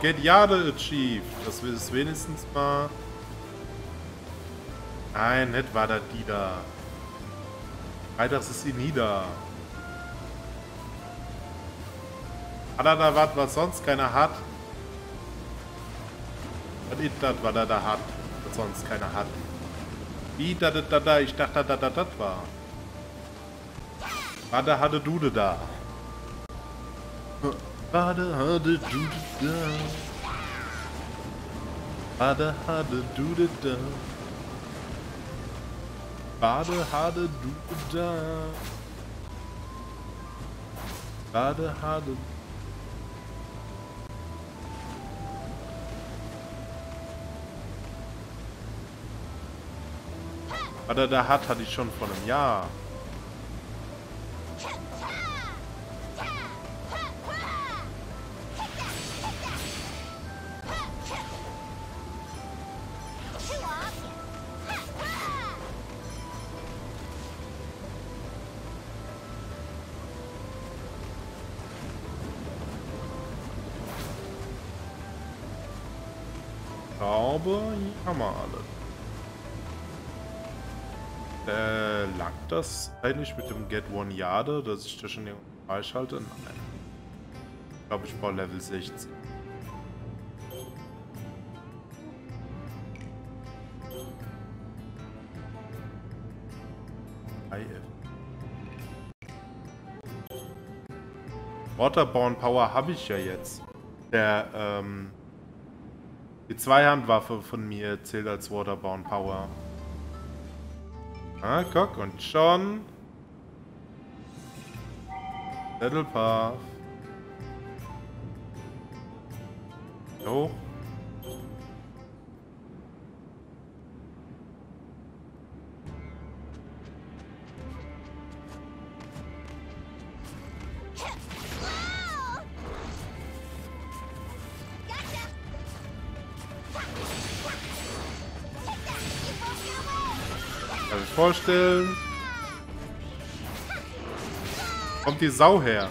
Get Jade achieved. Das ist wenigstens mal... Nein, nicht war da die da. Freitags ist sie nie da. Hat er da was, was sonst keiner hat? Was ist das, was er da hat, was sonst keiner hat? Wie, da, da, da, da, ich dachte, da, da, das war. Warte, hatte Dude da. Bade, hade, dude, da. Bade, hade, dude, da. Bade, hade, dude, da. Bade, hade, Oder da hat hatte ich schon vor einem Jahr. Glaube, hier haben wir alle. Äh, lag das eigentlich mit dem Get One Jade, dass ich das schon irgendwie freischalte? Nein. Ich glaube, ich brauche Level 16. IF. Waterborne Power habe ich ja jetzt. Der, ähm, Die Zweihandwaffe von mir zählt als Waterbound Power. Ah, guck, und schon. Battle Path. Jo. Vorstellen. Kommt die Sau her.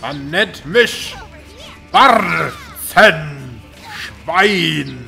Man nennt mich! Warzen Schwein.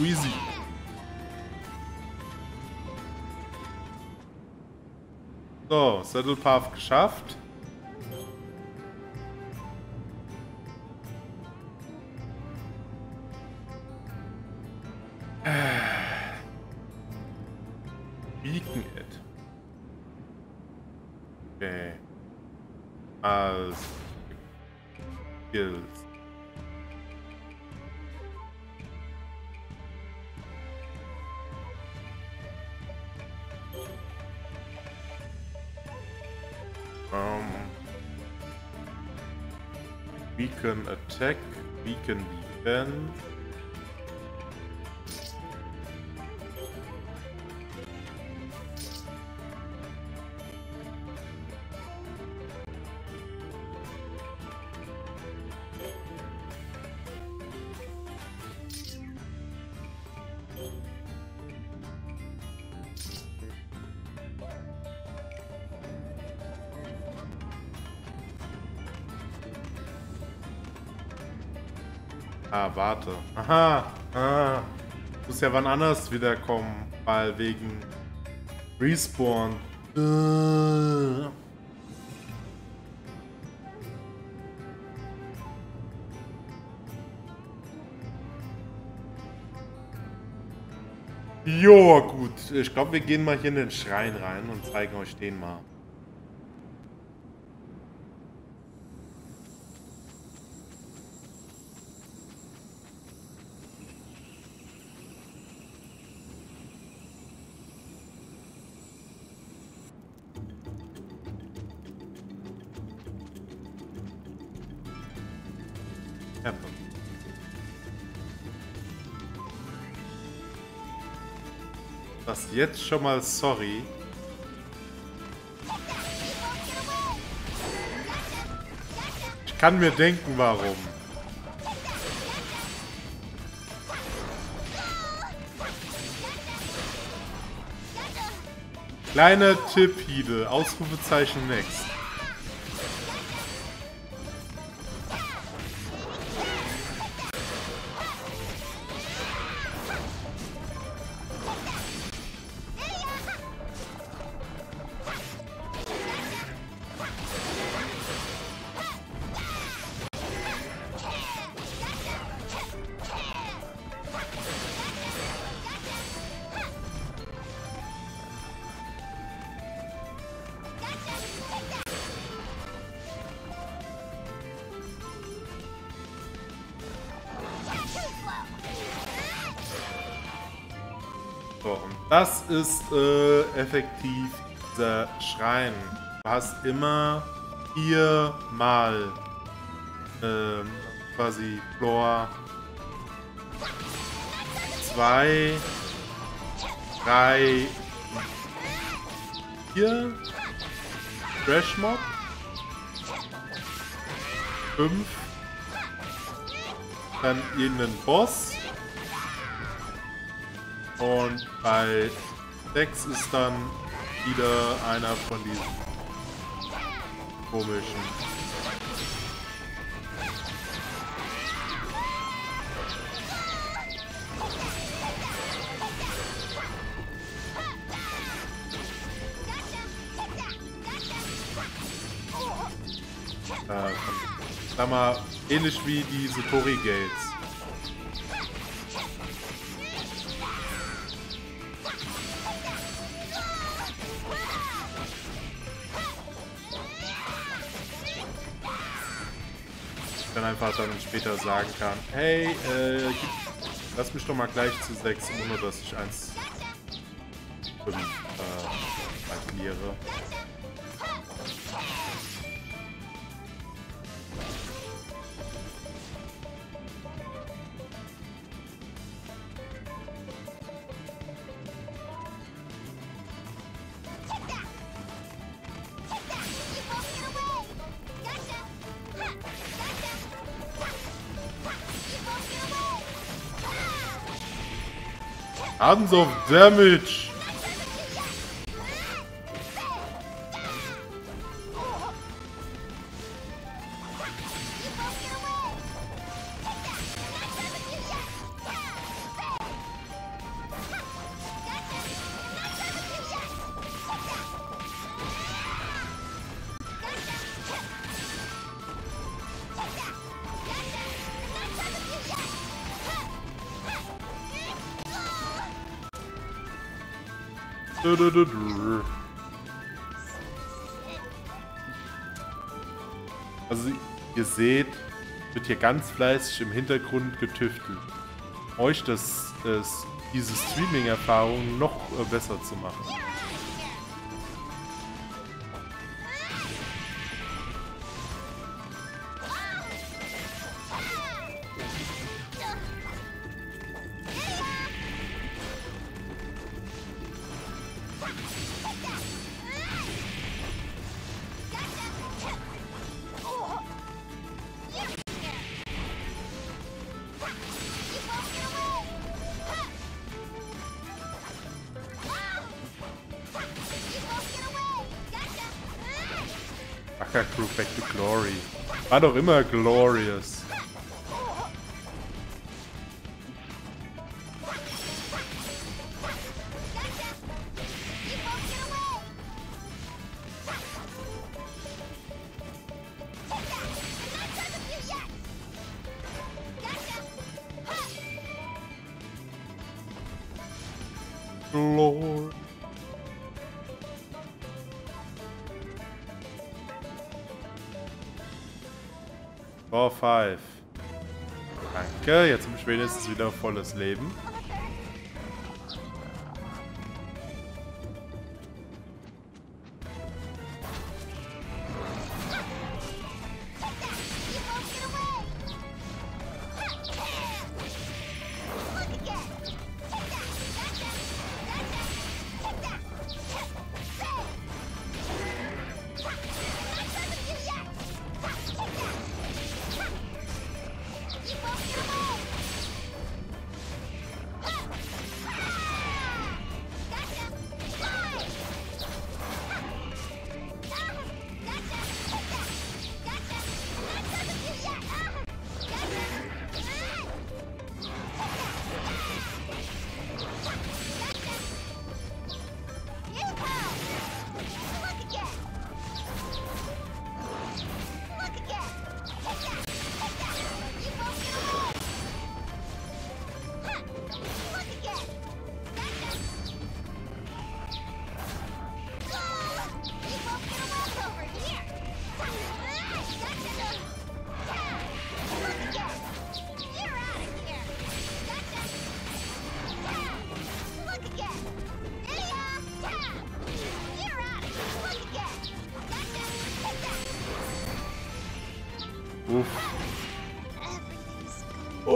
Squeezy. So, Saddle Path geschafft. check. We can defend. Aha. Ah. Muss ja wann anders wiederkommen, weil wegen Respawn. Äh. Jo, gut. Ich glaube, wir gehen mal hier in den Schrein rein und zeigen euch den mal. Jetzt schon mal sorry. Ich kann mir denken, warum. Kleiner Tipp, Hide. Ausrufezeichen next. Ist äh, effektiv dieser Schrein. Du hast immer viermal ähm, quasi Floor zwei, drei, vier. Trash Mob. Fünf. Dann irgendeinen Boss. Und bei 6 ist dann wieder einer von diesen komischen. Äh, sag mal, ähnlich wie diese Tori Gates. Später sagen kann, hey, äh, lass mich doch mal gleich zu 6, ohne dass ich 1 Tons of damage. Seht, wird hier ganz fleißig im Hintergrund getüftelt. Euch das, das diese Streaming-Erfahrung noch äh, besser zu machen. War doch immer glorious. Volles Leben.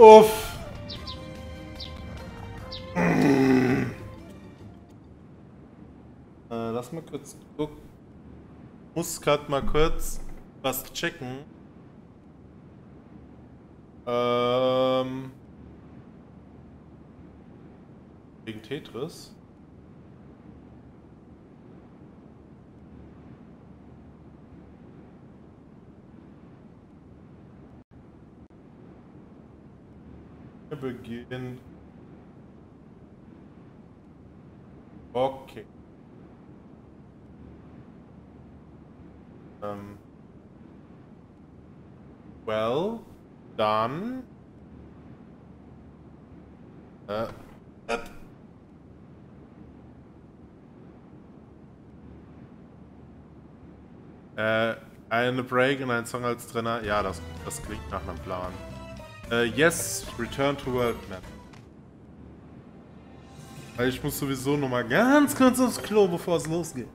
Uff. Äh, lass mal kurz gucken. Muss gerade mal kurz was checken. Ähm. Wegen Tetris. Beginn. Okay. Ähm. Well, dann. Äh. äh. Äh, eine Break und ein Song als Trainer. Ja, das, das klingt nach einem Plan. Äh, yes, return to world map. Weil ich muss sowieso noch mal ganz kurz aufs Klo, bevor es losgeht.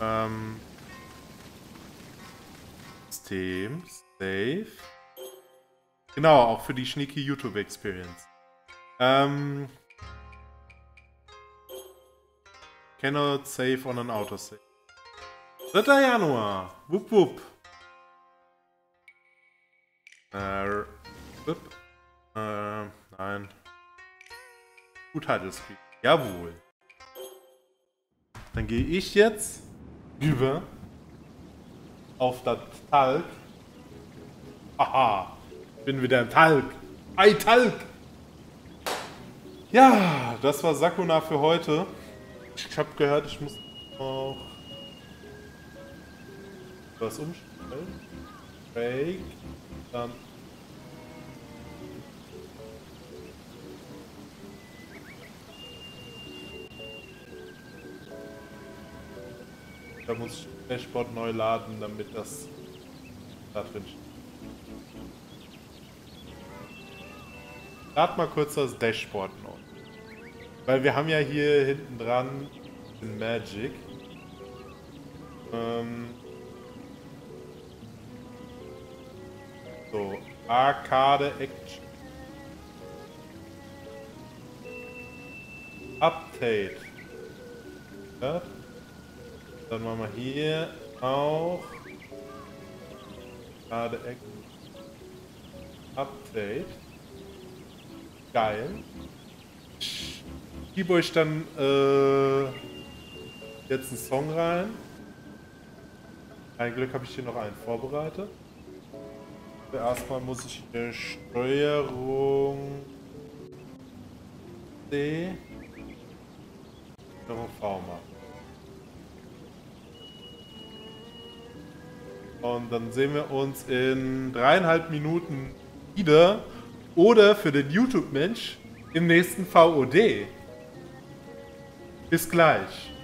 Ähm. System, Save. Genau, auch für die schnieke YouTube Experience. Ähm. Cannot save on an autosave. 3. Januar. Wupp wupp. Äh. Äh, nein. Gut Title Speed. Jawohl. Dann gehe ich jetzt rüber auf das Talg. Aha, bin wieder im Talg. Ei, Talg! Ja, das war Sakuna für heute. Ich habe gehört, ich muss noch was umstellen. Break, dann Da muss ich das Dashboard neu laden, damit das da drin steht. Lad mal kurz das Dashboard neu. Weil wir haben ja hier hinten dran Magic. Ähm so, Arcade Action. Update. Ja? Dann machen wir hier auch gerade Update. Geil. Gebe euch dann äh, jetzt einen Song rein. Ein Glück habe ich hier noch einen vorbereitet. Erstmal muss ich eine Steuerung C Steuerung V machen. Und dann sehen wir uns in dreieinhalb Minuten wieder. Oder für den YouTube-Mensch im nächsten VOD. Bis gleich.